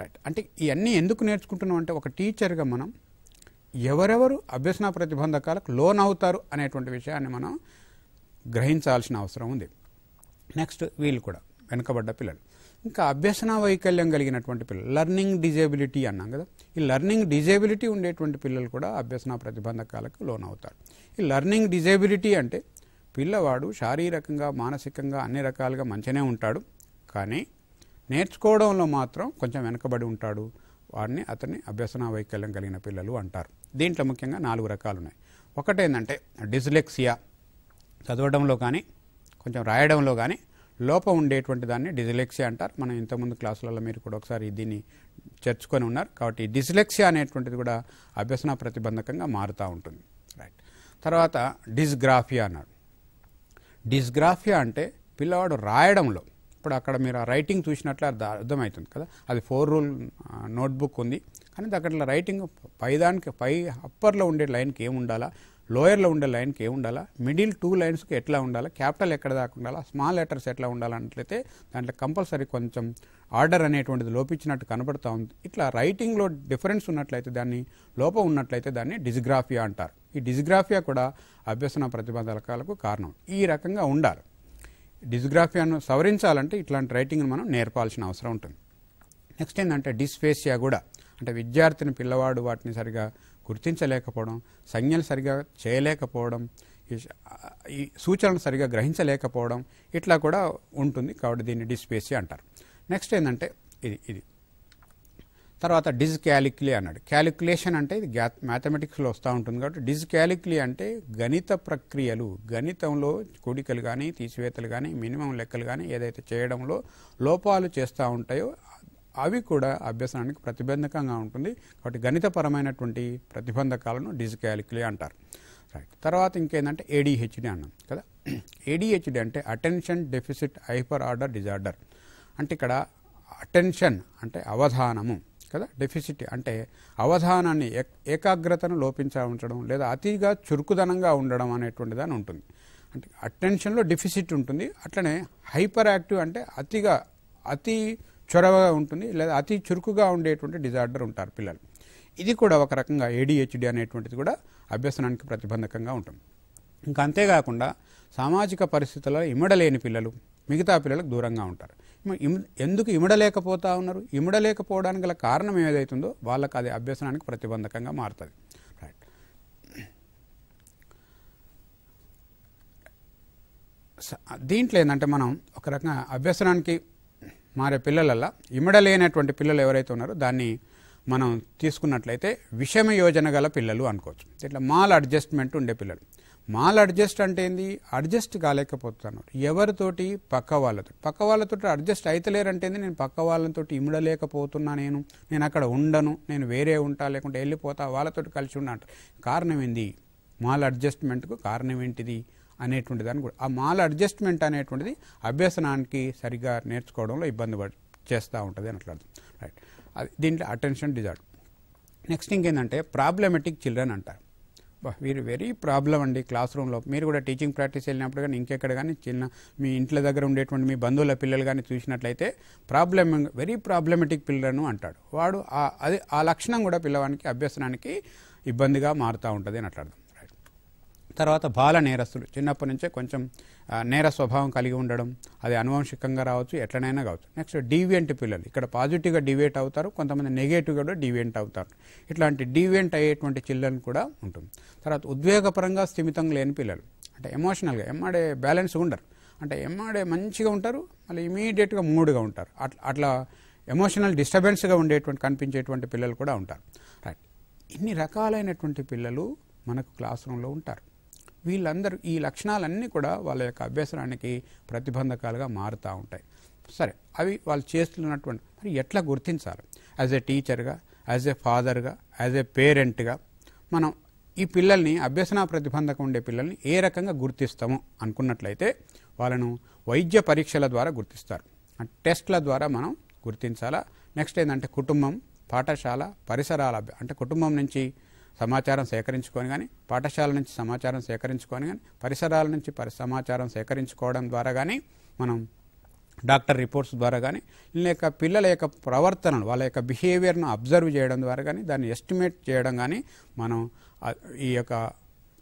రైట్. అంటే ఇవన్నీ ఎందుకు నేర్చుకుంటున్నాం అంటే ఒక టీచర్గా మనం ఎవరెవరు అభ్యసన ప్రతిబంధకాలకు లోన్ అవుతారు అనేటువంటి విషయాన్ని మనం గ్రహించాల్సిన అవసరం ఉంది. నెక్స్ట్ వీళ్ళు కూడా వెనుకబడ్డ పిల్లలు. ఇంకా అభ్యసన వైకల్యం కలిగినటువంటి పిల్లలు లర్నింగ్ డిజేబిలిటీ అన్నాం కదా. ఈ లర్నింగ్ డిజేబిలిటీ ఉండేటువంటి పిల్లలు కూడా అభ్యసన ప్రతిబంధకాలకు లోన్ అవుతారు ఈ లర్నింగ్ డిజేబిలిటీ అంటే పిల్లవాడు శారీరకంగా మానసికంగా అన్ని రకాలుగా మంచిగానే ఉంటాడు. కానీ నేర్చుకోవడంలో మాత్రం కొంచెం వెనకబడి ఉంటాడు. వాడిని అతన్ని అభ్యసన వైకల్యం కలిగిన పిల్లలు అంటారు. దీంట్లో ముఖ్యంగా నాలుగు రకాలు ఉన్నాయి ఒకటేంటంటే డిస్లెక్సియా చదవడంలో కానీ కొంచెం రాయడంలో కానీ లోపం ఉండేటువంటి దాన్ని డిజిలెక్సియా అంటారు. మనం ఇంతకుముందు క్లాసులలో మీరు కూడా ఒకసారి దీన్ని చర్చుకొని ఉన్నారు. కాబట్టి డిస్లెక్సియా అనేటువంటిది కూడా అభ్యసన ప్రతిబంధకంగా మారుతూ ఉంటుంది. రైట్ తర్వాత డిస్గ్రాఫియా అన్నాడు. డిస్గ్రాఫియా అంటే పిల్లవాడు రాయడంలో ఇప్పుడు అక్కడ మీరు ఆ రైటింగ్ చూసినట్లు అది అర్థమవుతుంది కదా. అది ఫోర్ రూల్ నోట్బుక్ ఉంది. కానీ అక్కడ రైటింగ్ పైదానికి పై అప్పర్లో ఉండే లైన్కి ఏమి ఉండాలా? లోయర్లో ఉండే లైన్కి ఏమి ఉండాలా? మిడిల్ టూ లైన్స్కి ఎట్లా ఉండాలా? క్యాపిటల్ ఎక్కడ దాకా ఉండాలా? స్మాల్ లెటర్స్ ఎట్లా ఉండాలన్నట్లయితే దాంట్లో కంపల్సరీ కొంచెం ఆర్డర్ అనేటువంటిది లోపించినట్టు కనబడుతూ ఉంది. ఇట్లా రైటింగ్లో డిఫరెన్స్ ఉన్నట్లయితే దాన్ని లోపం ఉన్నట్లయితే దాన్ని డిజిగ్రాఫియా అంటారు. ఈ డిజిగ్రాఫియా కూడా అభ్యసన ప్రతిబంధకాలకు కారణం. ఈ రకంగా ఉండాలి. డిజిగ్రాఫియాను సవరించాలంటే ఇట్లాంటి రైటింగ్ను మనం నేర్పాల్సిన అవసరం ఉంటుంది. నెక్స్ట్ ఏంటంటే డిస్ఫేసియా కూడా అంటే విద్యార్థిని పిల్లవాడు వాటిని సరిగా గుర్తించలేకపోవడం సంజ్ఞలు సరిగా చేయలేకపోవడం ఈ సూచనలు సరిగా గ్రహించలేకపోవడం ఇట్లా కూడా ఉంటుంది కాబట్టి దీన్ని డిస్పేసి అంటారు. నెక్స్ట్ ఏంటంటే ఇది ఇది. తర్వాత డిజ్ క్యాలిక్యులే అన్నాడు. క్యాలిక్యులేషన్ అంటే ఇది మ్యాథమెటిక్స్లో వస్తూ ఉంటుంది కాబట్టి డిజ్ క్యాలిక్యులే అంటే గణిత ప్రక్రియలు గణితంలో కూడికలు కానీ తీసివేతలు కానీ మినిమం లెక్కలు కానీ ఏదైతే చేయడంలో లోపాలు చేస్తూ ఉంటాయో అవి కూడా అభ్యసనానికి ప్రతిబంధకంగా ఉంటుంది. కాబట్టి గణితపరమైనటువంటి ప్రతిబంధకాలను డిజ్ క్యాలిక్యులే అంటారు. రైట్ తర్వాత ఇంకేంటంటే ఏడిహెచ్డి అన్నాం కదా. ఏడిహెచ్డి అంటే attention deficit hyper order disorder అంటే ఇక్కడ అటెన్షన్ అంటే అవధానము. కదా? డెఫిసిట్ అంటే అవధానాన్ని ఏకాగ్రతను లోపించా ఉంచడం లేదా అతిగా చురుకుదనంగా ఉండడం అనేటువంటి దాని ఉంటుంది. అంటే అటెన్షన్లో డెఫిసిట్ ఉంటుంది. అట్లనే హైపర్ యాక్టివ్ అంటే అతిగా అతి చొరవగా ఉంటుంది లేదా అతి చురుకుగా ఉండేటువంటి డిజార్డర్ ఉంటారు పిల్లలు. ఇది కూడా ఒక రకంగా ఏడిహెచ్డి అనేటువంటిది కూడా అభ్యసనానికి ప్రతిబంధకంగా ఉంటుంది. ఇంకా అంతేకాకుండా సామాజిక పరిస్థితుల్లో ఇమ్మడలేని పిల్లలు మిగతా పిల్లలకు దూరంగా ఉంటారు. ఎందుకు ఇమడలేకపోతా ఉన్నారు? ఇమడలేకపోవడానికి గల కారణం ఏదైతుందో వాళ్ళకి అది అభ్యసనానికి ప్రతిబంధకంగా మారుతుంది. రైట్ స- దీంట్లో ఏంటంటే మనం ఒక రకంగా అభ్యసనానికి మారే పిల్లలల్లా ఇమడలేనటువంటి పిల్లలు ఎవరైతే ఉన్నారో దాన్ని మనం తీసుకున్నట్లయితే విషమ యోజన గల పిల్లలు అనుకోవచ్చు. ఇట్లా మాల్ అడ్జస్ట్మెంట్ ఉండే పిల్లలు. మాల్ అడ్జస్ట్ అంటే ఏంది? అడ్జస్ట్ కాలేకపోతాను ఎవరితోటి? పక్క వాళ్ళతో. పక్క వాళ్ళతో అడ్జస్ట్ అయితలేరంటేంది నేను పక్క వాళ్ళతో ఇమ్మడలేకపోతున్నా నేను. నేను అక్కడ ఉండను. నేను వేరే ఉంటా లేకుంటే వెళ్ళిపోతా వాళ్ళతో కలిసి ఉన్నా కారణం ఏంది? మాల్ అడ్జస్ట్మెంట్కు కారణం ఏంటిది? అనేటువంటి దాన్ని కూడా. ఆ మాల్ అడ్జస్ట్మెంట్ అనేటువంటిది అభ్యసనానికి సరిగా నేర్చుకోవడంలో ఇబ్బంది చేస్తూ ఉంటుంది అని అట్లా రైట్ అది దీంట్లో అటెన్షన్ డిజార్డర్ నెక్స్ట్ ఇంకేంటంటే ప్రాబ్లమెటిక్ చిల్డ్రన్ అంటారు. వీరు వెరీ ప్రాబ్లం అండి క్లాస్ రూమ్లో. మీరు కూడా టీచింగ్ ప్రాక్టీస్ వెళ్ళినప్పుడు కానీ ఇంకెక్కడ కానీ చిన్న మీ ఇంట్లో దగ్గర ఉండేటువంటి మీ బంధువుల పిల్లలు కానీ చూసినట్లయితే ప్రాబ్లమ్ వెరీ ప్రాబ్లమెటిక్ పిల్లలను అంటాడు. వాడు ఆ- అది ఆ లక్షణం కూడా పిల్లవానికి అభ్యసనానికి ఇబ్బందిగా మారుతూ ఉంటుంది అని అట్లా తర్వాత బాల నేరస్తులు. చిన్నప్పటి నుంచే కొంచెం నేర స్వభావం కలిగి ఉండడం అది అనువంశికంగా రావచ్చు ఎట్లనైనా కావచ్చు. నెక్స్ట్ డీవియంట్ పిల్లలు. ఇక్కడ పాజిటివ్గా డివేట్ అవుతారు కొంతమంది నెగటివ్గా కూడా డివియంట్ అవుతారు. ఇట్లాంటి డివియంట్ అయ్యేటువంటి చిల్డ్రన్ కూడా ఉంటుంది. తర్వాత ఉద్వేగపరంగా స్థిమితం లేని పిల్లలు. అంటే ఎమోషనల్గా ఎమ్మాడే బ్యాలెన్స్ ఉండరు. అంటే ఎమ్మాడే మంచిగా ఉంటారు మళ్ళీ ఇమీడియట్గా మూడ్గా ఉంటారు. అట్లా అట్లా ఎమోషనల్ డిస్టర్బెన్స్గా ఉండేటువంటి కనిపించేటువంటి పిల్లలు కూడా ఉంటారు. రైట్ ఇన్ని రకాలైనటువంటి పిల్లలు మనకు క్లాస్ రూమ్లో ఉంటారు. వీళ్ళందరూ ఈ లక్షణాలన్నీ కూడా వాళ్ళ యొక్క అభ్యసనానికి ప్రతిబంధకాలుగా మారుతూ ఉంటాయి. సరే అవి వాళ్ళు చేస్తున్నటువంటి మరి ఎట్లా గుర్తించాలి? యాజ్ ఏ టీచర్గా యాజ్ ఏ ఫాదర్గా యాజ్ ఏ పేరెంట్గా మనం ఈ పిల్లల్ని అభ్యసన ప్రతిబంధకం ఉండే పిల్లల్ని ఏ రకంగా గుర్తిస్తాము అనుకున్నట్లయితే వాళ్ళను వైద్య పరీక్షల ద్వారా గుర్తిస్తారు. అంటే టెస్ట్ల ద్వారా మనం గుర్తించాలా? నెక్స్ట్ ఏంటంటే కుటుంబం పాఠశాల పరిసరాల అంటే కుటుంబం నుంచి సమాచారం సేకరించుకొని కానీ పాఠశాల నుంచి సమాచారం సేకరించుకొని కానీ పరిసరాల నుంచి పరి సమాచారం సేకరించుకోవడం ద్వారా కానీ మనం డాక్టర్ రిపోర్ట్స్ ద్వారా కానీ లేక పిల్లల యొక్క ప్రవర్తనను వాళ్ళ యొక్క బిహేవియర్ను అబ్జర్వ్ చేయడం ద్వారా కానీ దాన్ని ఎస్టిమేట్ చేయడం కానీ మనం ఈ యొక్క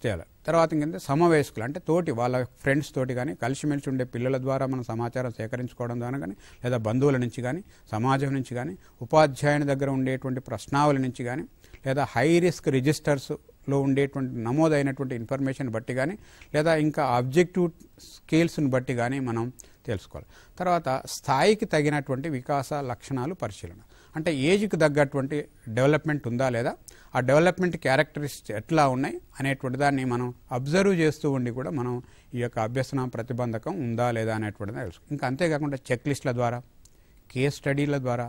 చేయాలి. తర్వాత ఇంకంటే? సమవయస్కులు అంటే తోటి వాళ్ళ ఫ్రెండ్స్ తోటి కానీ కలిసిమెలిసి ఉండే పిల్లల ద్వారా మనం సమాచారం సేకరించుకోవడం ద్వారా కానీ లేదా బంధువుల నుంచి కానీ సమాజం నుంచి కానీ ఉపాధ్యాయుని దగ్గర ఉండేటువంటి ప్రశ్నావళి నుంచి కానీ లేదా హై రిస్క్ రిజిస్టర్స్లో ఉండేటువంటి నమోదైనటువంటి ఇన్ఫర్మేషన్ బట్టి కానీ లేదా ఇంకా ఆబ్జెక్టివ్ స్కేల్స్ని బట్టి కానీ మనం తెలుసుకోవాలి. తర్వాత స్థాయికి తగినటువంటి వికాస లక్షణాలు పరిశీలన. అంటే ఏజ్కి తగ్గటువంటి డెవలప్మెంట్ ఉందా లేదా? ఆ డెవలప్మెంట్ క్యారెక్టరిస్ట్ ఎట్లా ఉన్నాయి? అనేటువంటి దాన్ని మనం అబ్జర్వ్ చేస్తూ ఉండి కూడా మనం ఈ యొక్క అభ్యసన ప్రతిబంధకం ఉందా లేదా అనేటువంటిది తెలుసు ఇంకా అంతేకాకుండా చెక్ లిస్టుల ద్వారా కేస్ స్టడీల ద్వారా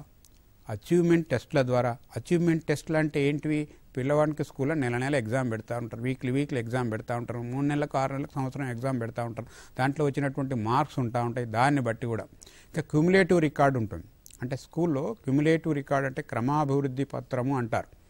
అచీవ్మెంట్ టెస్ట్ల ద్వారా. అచీవ్మెంట్ టెస్ట్లు అంటే ఏంటివి? పిల్లవాడికి స్కూల్లో నెల నెల ఎగ్జామ్ పెడతా ఉంటారు. వీక్లీ వీక్లీ ఎగ్జామ్ పెడతా ఉంటారు. మూడు నెలలకు ఆరు నెలలకు సంవత్సరం ఎగ్జామ్ పెడతా ఉంటారు. దాంట్లో వచ్చినటువంటి మార్క్స్ ఉంటా ఉంటాయి. దాన్ని బట్టి కూడా. ఇంకా క్యుములేటివ్ రికార్డు ఉంటుంది. అంటే స్కూల్లో క్యుములేటివ్ రికార్డ్ అంటే క్రమాభివృద్ధి పత్రము అంటారు.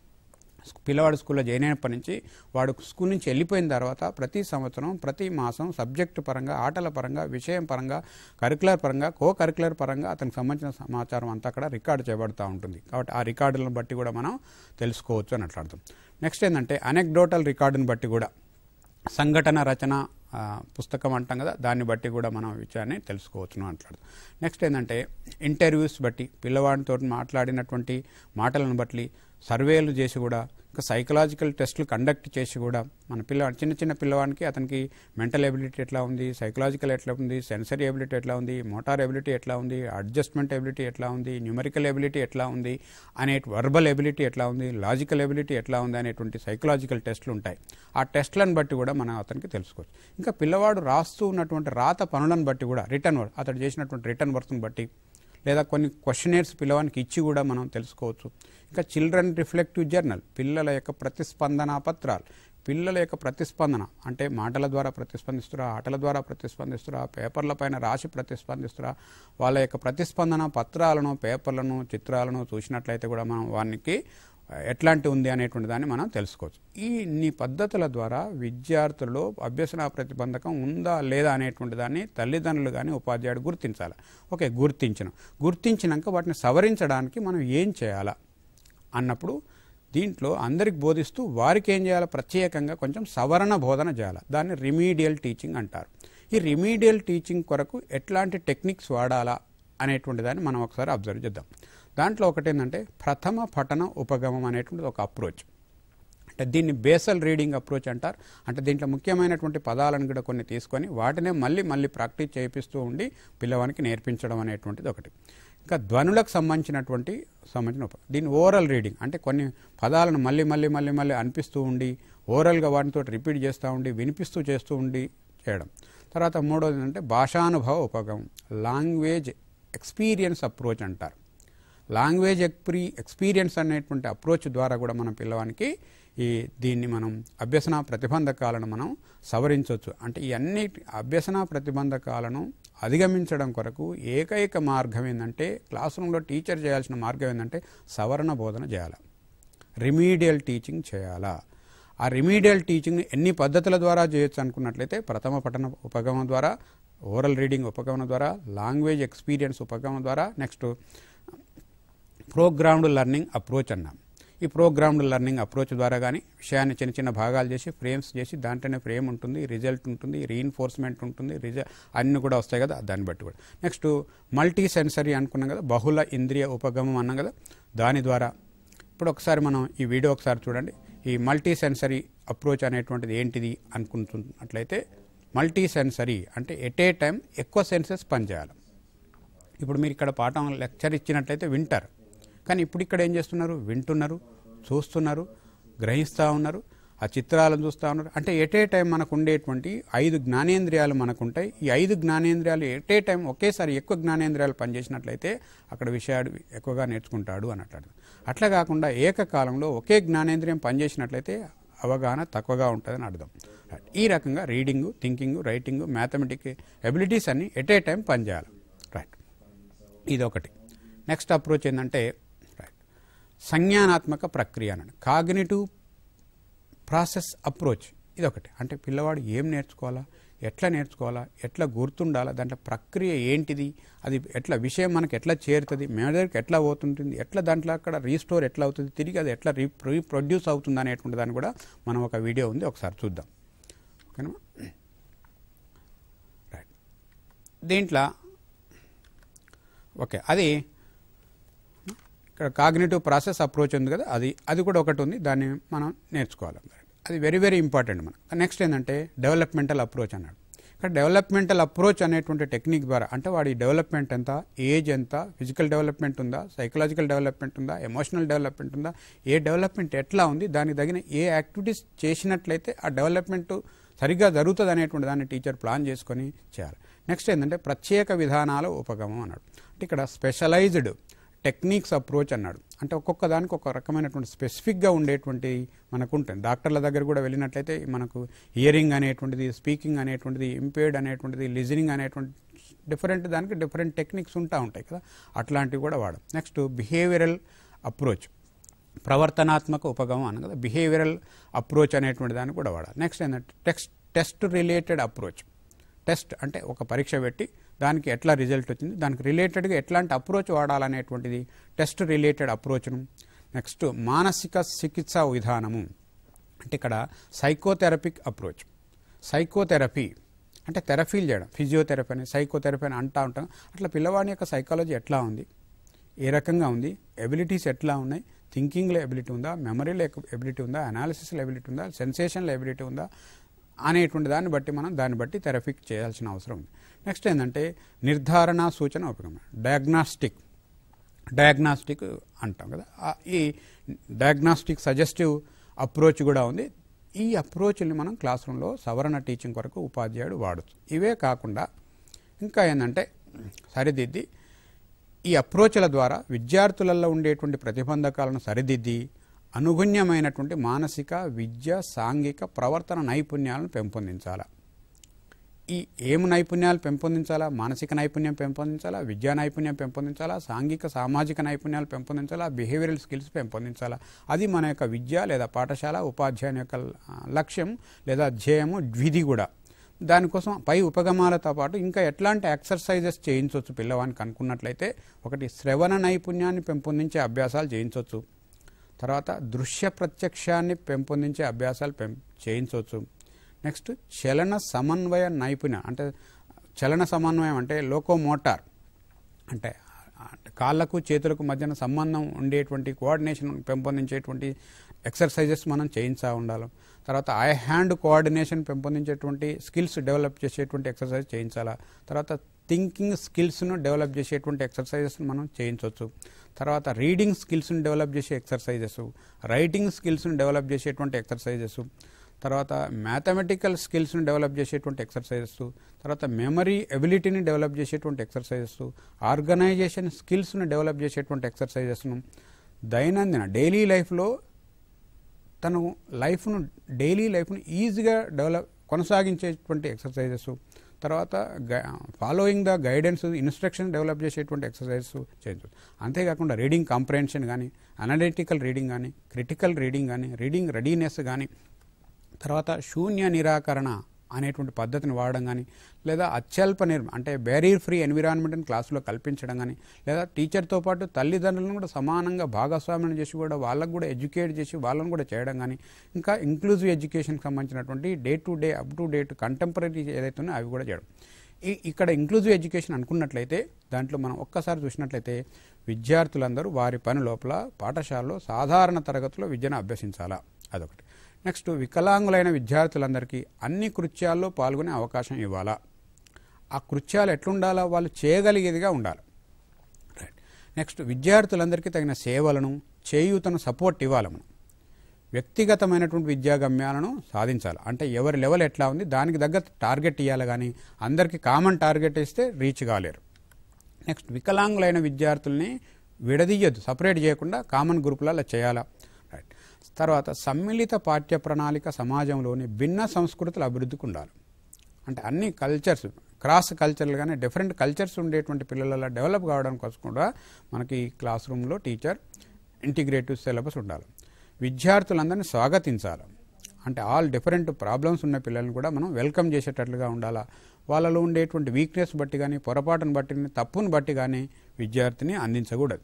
పిల్లవాడు స్కూల్లో జాయిన్ అయినప్పటి నుంచి వాడు స్కూల్ నుంచి వెళ్ళిపోయిన తర్వాత ప్రతి సంవత్సరం ప్రతి మాసం సబ్జెక్టు పరంగా ఆటల పరంగా విషయం పరంగా కరికులర్ పరంగా కో కరికులర్ పరంగా అతనికి సంబంధించిన సమాచారం అంతా అక్కడ రికార్డు చేయబడుతూ ఉంటుంది. కాబట్టి ఆ రికార్డులను బట్టి కూడా మనం తెలుసుకోవచ్చు అని అట్లాడతాం నెక్స్ట్ ఏంటంటే అనెక్డోటల్ రికార్డుని బట్టి కూడా సంఘటన రచన పుస్తకం అంటాం కదా దాన్ని బట్టి కూడా మనం విషయాన్ని తెలుసుకోవచ్చును అంటాడు నెక్స్ట్ ఏంటంటే ఇంటర్వ్యూస్ బట్టి పిల్లవాడితో మాట్లాడినటువంటి మాటలను బట్టి సర్వేలు చేసి కూడా ఇంకా సైకలాజికల్ టెస్టులు కండక్ట్ చేసి కూడా మన పిల్ల చిన్న చిన్న పిల్లవాడికి అతనికి మెంటల్ ఎబిలిటీ ఎట్లా ఉంది సైకలాజికల్ ఎట్లా ఉంది సెన్సరీ ఎబిలిటీ ఎట్లా ఉంది మోటార్ ఎబిలిటీ ఎట్లా ఉంది అడ్జస్ట్మెంట్ ఎబిలిటీ ఎట్లా ఉంది న్యూమరికల్ ఎబిలిటీ ఎట్లా ఉంది అనే వర్బల్ ఎబిలిటీ ఎట్లా ఉంది లాజికల్ ఎబిలిటీ ఎట్లా ఉంది అనేటువంటి సైకలాజికల్ టెస్టులు ఉంటాయి. ఆ టెస్టులను బట్టి కూడా మనం అతనికి తెలుసుకోవచ్చు. ఇంకా పిల్లవాడు రాస్తూ ఉన్నటువంటి రాత పనులను బట్టి కూడా రిటర్న్ వర్క్ అతడు చేసినటువంటి రిటర్న్ వర్క్ని బట్టి లేదా కొన్ని క్వశ్చనేర్స్ పిల్లవానికి ఇచ్చి కూడా మనం తెలుసుకోవచ్చు. ఇంకా చిల్డ్రన్ రిఫ్లెక్టివ్ జర్నల్ పిల్లల యొక్క ప్రతిస్పందన పత్రాలు. పిల్లల యొక్క ప్రతిస్పందన అంటే మాటల ద్వారా ప్రతిస్పందిస్తురా ఆటల ద్వారా ప్రతిస్పందిస్తురా పేపర్ల పైన రాసి ప్రతిస్పందిస్తురా వాళ్ళ యొక్క ప్రతిస్పందన పత్రాలను పేపర్లను చిత్రాలను చూసినట్లయితే కూడా మనం వానికి ఎట్లాంటి ఉంది అనేటువంటి దాన్ని మనం తెలుసుకోవచ్చు. ఈ ఇన్ని పద్ధతుల ద్వారా విద్యార్థులలో అభ్యసన ప్రతిబంధకం ఉందా లేదా అనేటువంటి దాన్ని తల్లిదండ్రులు కానీ ఉపాధ్యాయుడు గుర్తించాలి. ఓకే గుర్తించను. గుర్తించినాక వాటిని సవరించడానికి మనం ఏం చేయాలా? అన్నప్పుడు దీంట్లో అందరికి బోధిస్తూ వారికి ఏం చేయాలి? ప్రత్యేకంగా కొంచెం సవరణ బోధన చేయాలి. దాన్ని రిమీడియల్ టీచింగ్ అంటారు. ఈ రిమీడియల్ టీచింగ్ కొరకు ఎట్లాంటి టెక్నిక్స్ వాడాలా అనేటువంటి దాన్ని మనం ఒకసారి అబ్జర్వ్ చేద్దాం. దాంట్లో ఒకటి ఏంటంటే ప్రథమ పఠన ఉపగమం అనేటువంటిది ఒక అప్రోచ్ అంటే దీన్ని బేసల్ రీడింగ్ అప్రోచ్ అంటారు. అంటే దీంట్లో ముఖ్యమైనటువంటి పదాలను కూడా కొన్ని తీసుకొని వాటినే మళ్ళీ మళ్ళీ ప్రాక్టీస్ చేపిస్తూ ఉండి పిల్లవానికి నేర్పించడం అనేటువంటిది ఒకటి. ఇంకా ధ్వనులకు సంబంధించినటువంటి సంబంధించిన ఉప దీన్ని ఓరల్ రీడింగ్ అంటే కొన్ని పదాలను మళ్ళీ మళ్ళీ మళ్ళీ మళ్ళీ అనిపిస్తూ ఉండి ఓరల్గా వాటితో రిపీట్ చేస్తూ ఉండి వినిపిస్తూ చేస్తూ ఉండి చేయడం. తర్వాత మూడోది ఏంటంటే భాషానుభవ ఉపగమం. లాంగ్వేజ్ ఎక్స్పీరియన్స్ అప్రోచ్ అంటారు. లాంగ్వేజ్ ఎక్స్పీ ఎక్స్పీరియన్స్ అనేటువంటి అప్రోచ్ ద్వారా కూడా మన పిల్లవానికి ఈ దీన్ని మనం అభ్యసన ప్రతిబంధకాలను మనం సవరించవచ్చు. అంటే ఇవన్నీ అభ్యసన ప్రతిబంధకాలను అధిగమించడం కొరకు ఏకైక మార్గం ఏంటంటే క్లాస్ రూమ్లో టీచర్ చేయాల్సిన మార్గం ఏంటంటే సవరణ బోధన చేయాలి. రిమీడియల్ టీచింగ్ చేయాలా. ఆ రిమీడియల్ టీచింగ్ ఎన్ని పద్ధతుల ద్వారా చేయొచ్చు అనుకున్నట్లయితే ప్రథమ పఠన ఉపగమం ద్వారా ఓరల్ రీడింగ్ ఉపగమనం ద్వారా లాంగ్వేజ్ ఎక్స్పీరియన్స్ ఉపగమనం ద్వారా నెక్స్ట్ ప్రోగ్రామ్డ్ లెర్నింగ్ అప్రోచ్ అన్నాం. ఈ ప్రోగ్రామ్డ్ లెర్నింగ్ అప్రోచ్ ద్వారా కానీ విషయాన్ని చిన్న చిన్న భాగాలు చేసి ఫ్రేమ్స్ చేసి దాంట్లోనే ఫ్రేమ్ ఉంటుంది రిజల్ట్ ఉంటుంది రీఎన్ఫోర్స్మెంట్ ఉంటుంది రిజల్ట్ అన్నీ కూడా వస్తాయి కదా దాన్ని బట్టి కూడా. నెక్స్ట్ మల్టీ సెన్సరీ అనుకున్నాం కదా బహుళ ఇంద్రియ ఉపగమం అన్నాం కదా దాని ద్వారా ఇప్పుడు ఒకసారి మనం ఈ వీడియో ఒకసారి చూడండి. ఈ మల్టీ సెన్సరీ అప్రోచ్ అనేటువంటిది ఏంటిది అనుకుంటున్నట్లయితే మల్టీ సెన్సరీ అంటే ఎట్ ఏ టైం ఎక్కువ సెన్సెస్ పనిచేయాలి. ఇప్పుడు మీరు ఇక్కడ పాఠం లెక్చర్ ఇచ్చినట్లయితే వింటారు. కానీ ఇప్పుడు ఇక్కడ ఏం చేస్తున్నారు? వింటున్నారు చూస్తున్నారు గ్రహిస్తూ ఉన్నారు ఆ చిత్రాలను చూస్తూ ఉన్నారు. అంటే ఎట్ ఏ టైం మనకు ఉండేటువంటి ఐదు జ్ఞానేంద్రియాలు మనకు ఉంటాయి ఈ ఐదు జ్ఞానేంద్రియాలు ఎట్ ఏ టైం ఒకేసారి ఎక్కువ జ్ఞానేంద్రియాలు పనిచేసినట్లయితే అక్కడ విషయాడు ఎక్కువగా నేర్చుకుంటాడు అన్నట్టు అట్లా కాకుండా ఏకకాలంలో ఒకే జ్ఞానేంద్రియం పనిచేసినట్లయితే అవగాహన తక్కువగా ఉంటుందని అర్థం. ఈ రకంగా reading thinking writing mathematic abilities అన్ని ఎట్ ఏ టైం పనిచేయాలి. రైట్ ఇది ఒకటి నెక్స్ట్ అప్రోచ్ ఏంటంటే సంజ్ఞానాత్మక ప్రక్రియ అనండి. కాగ్నేటివ్ ప్రాసెస్ అప్రోచ్ ఇది ఒకటి అంటే పిల్లవాడు ఏం నేర్చుకోవాలా? ఎట్లా నేర్చుకోవాలా? ఎట్లా గుర్తుండాలా? దాంట్లో ప్రక్రియ ఏంటిది? అది ఎట్లా విషయం మనకి ఎట్లా చేరుతుంది? మెదడుకి ఎట్లా పోతుంటుంది? ఎట్లా దాంట్లో అక్కడ రీస్టోర్ ఎట్లా అవుతుంది? తిరిగి అది ఎట్లా రీ రీప్రొడ్యూస్ అవుతుంది అనేటువంటి దాన్ని కూడా మనం ఒక వీడియో ఉంది. ఒకసారి చూద్దాం. ఓకేనా? రైట్. దీంట్లో ఓకే. అది ఇక్కడ కాగ్నేటివ్ ప్రాసెస్ అప్రోచ్ ఉంది కదా అది అది కూడా ఒకటి ఉంది దాన్ని మనం నేర్చుకోవాలి అది వెరీ వెరీ ఇంపార్టెంట్ మనకు. నెక్స్ట్ ఏంటంటే డెవలప్మెంటల్ అప్రోచ్ అన్నాడు. ఇక్కడ డెవలప్మెంటల్ అప్రోచ్ అనేటువంటి టెక్నిక్ ద్వారా అంటే వాడి డెవలప్మెంట్ ఎంత ఏజ్ ఎంత ఫిజికల్ డెవలప్మెంట్ ఉందా సైకలాజికల్ డెవలప్మెంట్ ఉందా ఎమోషనల్ డెవలప్మెంట్ ఉందా ఏ డెవలప్మెంట్ ఎట్లా ఉంది దానికి తగిన ఏ యాక్టివిటీస్ చేసినట్లయితే ఆ డెవలప్మెంట్ సరిగ్గా జరుగుతుంది అనేటువంటి దాన్ని టీచర్ ప్లాన్ చేసుకొని చేయాలి. నెక్స్ట్ ఏంటంటే ప్రత్యేక విధానాల ఉపగమం అన్నాడు. అంటే ఇక్కడ స్పెషలైజ్డ్ టెక్నిక్స్ అప్రోచ్ అన్నాడు. అంటే ఒక్కొక్క దానికి ఒక రకమైనటువంటి స్పెసిఫిక్గా ఉండేటువంటి మనకు ఉంటుంది డాక్టర్ల దగ్గర కూడా వెళ్ళినట్లయితే మనకు హియరింగ్ అనేటువంటిది స్పీకింగ్ అనేటువంటిది ఇంపేర్డ్ అనేటువంటిది లిజనింగ్ అనేటువంటి డిఫరెంట్ దానికి డిఫరెంట్ టెక్నిక్స్ ఉంటా ఉంటాయి కదా. అట్లాంటివి కూడా వాడు. Next behavioural approach. ప్రవర్తనాత్మక ఉపగమం అన్న కదా. బిహేవియరల్ అప్రోచ్ అనేటువంటి దాన్ని కూడా వాడాలి. నెక్స్ట్ ఏంటంటే text test related approach. Test అంటే ఒక పరీక్ష పెట్టి దానికి ఎట్లా రిజల్ట్ వచ్చింది దానికి రిలేటెడ్గా ఎట్లాంటి అప్రోచ్ వాడాలనేటువంటిది టెస్ట్ రిలేటెడ్ అప్రోచ్ను నెక్స్ట్ మానసిక చికిత్సా విధానము. అంటే ఇక్కడ సైకోథెరపిక్ అప్రోచ్ సైకోథెరపీ అంటే థెరపీలు చేయడం. ఫిజియోథెరపీ అని సైకోథెరపీ అని అంటూ ఉంటాం. అట్లా పిల్లవాడి యొక్క సైకాలజీ ఎట్లా ఉంది? ఏ రకంగా ఉంది? ఎబిలిటీస్ ఎట్లా ఉన్నాయి? థింకింగ్లో ఎబిలిటీ ఉందా? మెమరీలో ఎబిలిటీ ఉందా? అనాలిసిస్లో ఎబిలిటీ ఉందా? సెన్సేషన్లో ఎబిలిటీ ఉందా? అనేటువంటి దాన్ని బట్టి మనం దాన్ని బట్టి థెరఫిక్ చేయాల్సిన అవసరం ఉంది. నెక్స్ట్ ఏంటంటే నిర్ధారణ సూచన ఉపయోగం డయాగ్నాస్టిక్ డయాగ్నాస్టిక్ అంటాం కదా. ఈ డయాగ్నాస్టిక్ సజెస్టివ్ అప్రోచ్ కూడా ఉంది. ఈ అప్రోచ్ని మనం క్లాస్ రూమ్లో సవరణ టీచింగ్ కొరకు ఉపాధ్యాయుడు వాడచ్చు. ఇవే కాకుండా ఇంకా ఏంటంటే సరిదిద్ది. ఈ అప్రోచ్ల ద్వారా విద్యార్థులలో ఉండేటువంటి ప్రతిబంధకాలను సరిదిద్ది అనుగుణ్యమైనటువంటి మానసిక విద్య సాంఘిక ప్రవర్తన నైపుణ్యాలను పెంపొందించాలా? ఈ ఏం నైపుణ్యాలు పెంపొందించాలా? మానసిక నైపుణ్యం పెంపొందించాలా? విద్యా నైపుణ్యం పెంపొందించాలా? సాంఘిక సామాజిక నైపుణ్యాలు పెంపొందించాలా? Behavioural skills పెంపొందించాలా? అది మన యొక్క విద్య లేదా పాఠశాల ఉపాధ్యాయుని యొక్క లక్ష్యం లేదా ధ్యేయము ద్విధి కూడా. దానికోసం పై ఉపగమాలతో పాటు ఇంకా ఎట్లాంటి ఎక్సర్సైజెస్ చేయించవచ్చు పిల్లవానికి అనుకున్నట్లయితే ఒకటి శ్రవణ నైపుణ్యాన్ని పెంపొందించే అభ్యాసాలు చేయించవచ్చు తర్వాత దృశ్య ప్రత్యక్షాన్ని పెంపొందించే అభ్యాసాలు పెం చేయించవచ్చు. నెక్స్ట్ చలన సమన్వయ నైపుణ్యం అంటే చలన సమన్వయం అంటే లోకోమోటార్ అంటే అంటే కాళ్ళకు చేతులకు మధ్యన సంబంధం ఉండేటువంటి కోఆర్డినేషన్ పెంపొందించేటువంటి ఎక్సర్సైజెస్ మనం చేయించా ఉండాలి. తర్వాత ఐ హ్యాండ్ కోఆర్డినేషన్ పెంపొందించేటువంటి స్కిల్స్ డెవలప్ చేసేటువంటి ఎక్సర్సైజ్ చేయించాలా. తర్వాత థింకింగ్ స్కిల్స్ను డెవలప్ చేసేటువంటి ఎక్సర్సైజెస్ని మనం చేయించవచ్చు. తర్వాత రీడింగ్ స్కిల్స్ని డెవలప్ చేసే ఎక్సర్సైజెస్ రైటింగ్ స్కిల్స్ని డెవలప్ చేసేటువంటి ఎక్సర్సైజెస్ తర్వాత మ్యాథమెటికల్ స్కిల్స్ని డెవలప్ చేసేటువంటి ఎక్సర్సైజెస్ తర్వాత మెమరీ ఎబిలిటీని డెవలప్ చేసేటువంటి ఎక్సర్సైజెస్ ఆర్గనైజేషన్ స్కిల్స్ని డెవలప్ చేసేటువంటి ఎక్సర్సైజెస్ను దైనందిన డైలీ లైఫ్లో తను లైఫ్ను డైలీ లైఫ్ను ఈజీగా డెవలప్ కొనసాగించేటువంటి ఎక్సర్సైజెస్ తర్వాత following the guidance instruction develop చేసేటువంటి ఎక్సర్సైజెస్ చేయొచ్చు అంతేకాకుండా రీడింగ్ కాంప్రహెన్షన్ కానీ అనలిటికల్ రీడింగ్ కానీ క్రిటికల్ రీడింగ్ కానీ రీడింగ్ రెడీనెస్ కానీ తర్వాత శూన్య నిరాకరణ అనేటువంటి పద్ధతిని వాడడం కానీ లేదా అత్యల్ప నిర్మ అంటే బ్యారియర్ ఫ్రీ ఎన్విరాన్మెంట్ని క్లాసులో కల్పించడం కానీ లేదా టీచర్తో పాటు తల్లిదండ్రులను కూడా సమానంగా భాగస్వామ్యం చేసి కూడా వాళ్ళకు కూడా ఎడ్యుకేట్ చేసి వాళ్ళని కూడా చేయడం కానీ ఇంకా ఇంక్లూజివ్ ఎడ్యుకేషన్కి సంబంధించినటువంటి day to day up to date contemporary ఏదైతే ఉన్నాయో అవి కూడా చేయడం. ఈ ఇక్కడ ఇంక్లూజివ్ ఎడ్యుకేషన్ అనుకున్నట్లయితే దాంట్లో మనం ఒక్కసారి చూసినట్లయితే విద్యార్థులందరూ వారి పని లోపల పాఠశాలలో సాధారణ తరగతిలో విద్యను అభ్యసించాలా? అదొకటి. నెక్స్ట్ వికలాంగులైన విద్యార్థులందరికీ అన్ని కృత్యాల్లో పాల్గొనే అవకాశం ఇవ్వాలా? ఆ కృత్యాలు ఎట్లుండాలా? వాళ్ళు చేయగలిగేదిగా ఉండాలి. రైట్. నెక్స్ట్ విద్యార్థులందరికీ తగిన సేవలను చేయూతను సపోర్ట్ ఇవ్వాలి మనం వ్యక్తిగతమైనటువంటి విద్యా గమ్యాలను సాధించాలి. అంటే ఎవరి లెవెల్ ఎట్లా ఉంది దానికి తగ్గ టార్గెట్ ఇవ్వాలి కానీ అందరికీ కామన్ టార్గెట్ ఇస్తే రీచ్ కాలేరు. నెక్స్ట్ వికలాంగులైన విద్యార్థుల్ని విడదీయద్దు సపరేట్ చేయకుండా కామన్ గ్రూపులలో చేయాలా? తర్వాత సమ్మిళిత పాఠ్య ప్రణాళిక సమాజంలోని భిన్న సంస్కృతుల అభివృద్ధికి ఉండాలి. అంటే అన్ని కల్చర్స్ క్రాస్ కల్చర్లు కానీ డిఫరెంట్ కల్చర్స్ ఉండేటువంటి పిల్లలలో డెవలప్ కావడం కోసం కూడా మనకి క్లాస్ రూమ్లో టీచర్ ఇంటిగ్రేటివ్ సిలబస్ ఉండాలి. విద్యార్థులందరినీ స్వాగతించాలి. అంటే ఆల్ డిఫరెంట్ ప్రాబ్లమ్స్ ఉన్న పిల్లల్ని కూడా మనం వెల్కమ్ చేసేటట్లుగా ఉండాలా? వాళ్ళలో ఉండేటువంటి వీక్నెస్ బట్టి కానీ పొరపాటును బట్టి కానీ, తప్పును బట్టి కానీ విద్యార్థిని అందించకూడదు.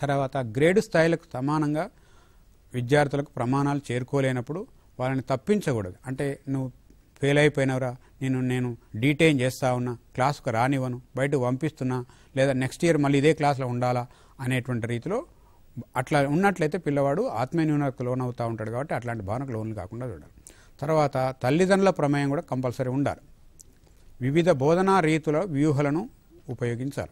తర్వాత గ్రేడ్ స్థాయిలకు సమానంగా విద్యార్థులకు ప్రమాణాలు చేరుకోలేనప్పుడు వాళ్ళని తప్పించకూడదు. అంటే నువ్వు ఫెయిల్ అయిపోయినవరా నేను నేను డీటైన్ చేస్తా ఉన్నా క్లాసుకు రానివ్వను బయటకు పంపిస్తున్నా లేదా నెక్స్ట్ ఇయర్ మళ్ళీ ఇదే క్లాస్లో ఉండాలా అనేటువంటి రీతిలో అట్లా ఉన్నట్లయితే పిల్లవాడు ఆత్మన్యూనకు అవుతూ ఉంటాడు కాబట్టి అట్లాంటి భావనకు లోన్లు కాకుండా చూడాలి. తర్వాత తల్లిదండ్రుల ప్రమేయం కూడా కంపల్సరీ ఉండాలి. వివిధ బోధనా రీతుల వ్యూహాలను ఉపయోగించాలి.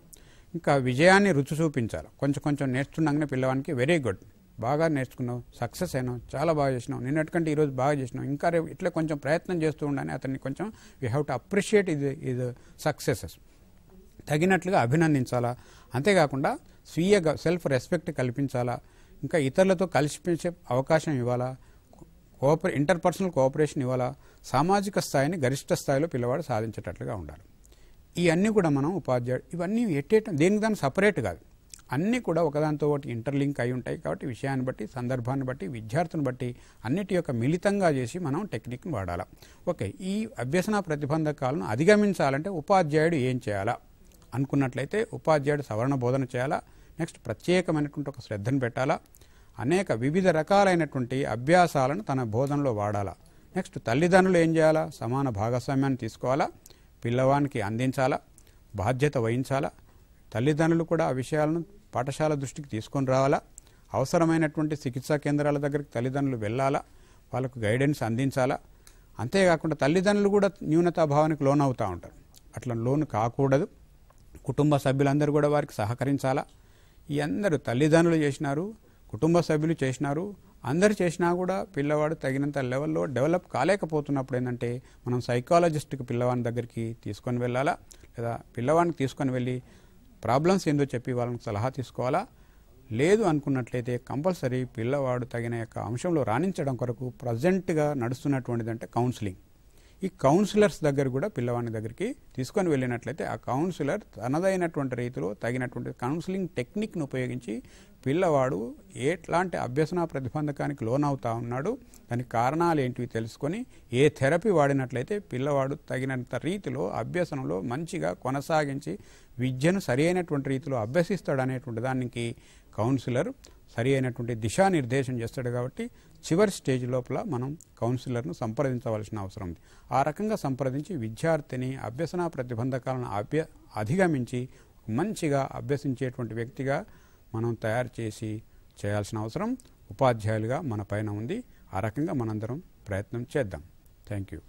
ఇంకా విజయాన్ని రుచి చూపించాలి. కొంచెం కొంచెం నేర్చుకున్నాకనే పిల్లవానికి వెరీ గుడ్. బాగా నేర్చుకున్నావు సక్సెస్ అయినావు చాలా బాగా చేసినావు నిన్నటికంటే ఈరోజు బాగా చేసినావు ఇంకా రేపు ఇట్లా కొంచెం ప్రయత్నం చేస్తూ ఉండని అతన్ని కొంచెం యూ హ్యావ్ టు అప్రిషియేట్ ఇది ఇది సక్సెసెస్ తగినట్లుగా అభినందించాలా? అంతేకాకుండా స్వీయ గ- సెల్ఫ్ రెస్పెక్ట్ కల్పించాలా? ఇంకా ఇతరులతో కలిసిపించే అవకాశం ఇవ్వాలా? కోఆపరే ఇంటర్పర్సనల్ కోఆపరేషన్ ఇవ్వాలా? సామాజిక స్థాయిని గరిష్ట స్థాయిలో పిల్లవాడు సాధించేటట్లుగా ఉండాలి. ఇవన్నీ కూడా మనం ఉపాధ్యాయుడు ఇవన్నీ ఎట్టేయటం దేనికి దాన్ని సపరేట్ కాదు. అన్నీ కూడా ఒకదానితో ఒకటి ఇంటర్లింక్ అయి ఉంటాయి కాబట్టి విషయాన్ని బట్టి సందర్భాన్ని బట్టి విద్యార్థిని బట్టి అన్నిటి యొక్క మిళితంగా చేసి మనం టెక్నిక్ని వాడాలి. ఓకే ఈ అభ్యసన ప్రతిబంధకాలను అధిగమించాలంటే ఉపాధ్యాయుడు ఏం చేయాలా? అనుకున్నట్లయితే ఉపాధ్యాయుడు సవరణ బోధన చేయాలా? నెక్స్ట్ ప్రత్యేకమైనటువంటి ఒక శ్రద్ధను పెట్టాలా? అనేక వివిధ రకాలైనటువంటి అభ్యాసాలను తన బోధనలో వాడాలా? నెక్స్ట్ తల్లిదండ్రులు ఏం చేయాలా? సమాన భాగస్వామ్యాన్ని తీసుకోవాలా? పిల్లవానికి అందించాలా? బాధ్యత వహించాలా? తల్లిదండ్రులు కూడా ఆ విషయాలను పాఠశాల దృష్టికి తీసుకొని రావాలా? అవసరమైనటువంటి చికిత్సా కేంద్రాల దగ్గరికి తల్లిదండ్రులు వెళ్ళాలా? వాళ్ళకు గైడెన్స్ అందించాలా? అంతేకాకుండా తల్లిదండ్రులు కూడా న్యూనతాభావానికి లోన్ అవుతూ ఉంటారు. అట్లా లోన్ కాకూడదు. కుటుంబ సభ్యులందరూ కూడా వారికి సహకరించాలా? ఈ అందరూ తల్లిదండ్రులు చేసినారు కుటుంబ సభ్యులు చేసినారు అందరు చేసినా కూడా పిల్లవాడు తగినంత లెవెల్లో డెవలప్ కాలేకపోతున్నప్పుడు ఏంటంటే మనం సైకాలజిస్ట్కి పిల్లవాని దగ్గరికి తీసుకొని వెళ్ళాలా? లేదా పిల్లవాడిని తీసుకొని వెళ్ళి ప్రాబ్లమ్స్ ఏందో చెప్పి వాళ్ళని సలహా తీసుకోవాలా? లేదు అనుకున్నట్లయితే కంపల్సరీ పిల్లవాడు తగిన యొక్క అంశంలో రాణించడం కొరకు ప్రజెంట్గా నడుస్తున్నటువంటిదంటే కౌన్సిలింగ్. ఈ కౌన్సిలర్స్ దగ్గర కూడా పిల్లవాని దగ్గరికి తీసుకొని వెళ్ళినట్లయితే ఆ కౌన్సిలర్ తనదైనటువంటి రీతిలో తగినటువంటి కౌన్సిలింగ్ టెక్నిక్ను ఉపయోగించి పిల్లవాడు ఎట్లాంటి అభ్యసన ప్రతిబంధకానికి లోనవుతా ఉన్నాడు దానికి కారణాలు ఏంటివి తెలుసుకొని ఏ థెరపీ వాడినట్లయితే పిల్లవాడు తగినంత రీతిలో అభ్యసనంలో మంచిగా కొనసాగించి విద్యను సరి అయినటువంటి రీతిలో అభ్యసిస్తాడు అనేటువంటి దానికి కౌన్సిలర్ సరి అయినటువంటి దిశానిర్దేశం చేస్తాడు కాబట్టి చివరి స్టేజ్ లోపల మనం కౌన్సిలర్ను సంప్రదించవలసిన అవసరం ఉంది. ఆ రకంగా సంప్రదించి విద్యార్థిని అభ్యసన ప్రతిబంధకాలను అభ్య అధిగమించి మంచిగా అభ్యసించేటువంటి వ్యక్తిగా మనం తయారు చేసి చేయాల్సిన అవసరం. ఉపాధ్యాయులుగా మన పైన ఉంది. ఆ రకంగా మనందరం ప్రయత్నం చేద్దాం. Thank you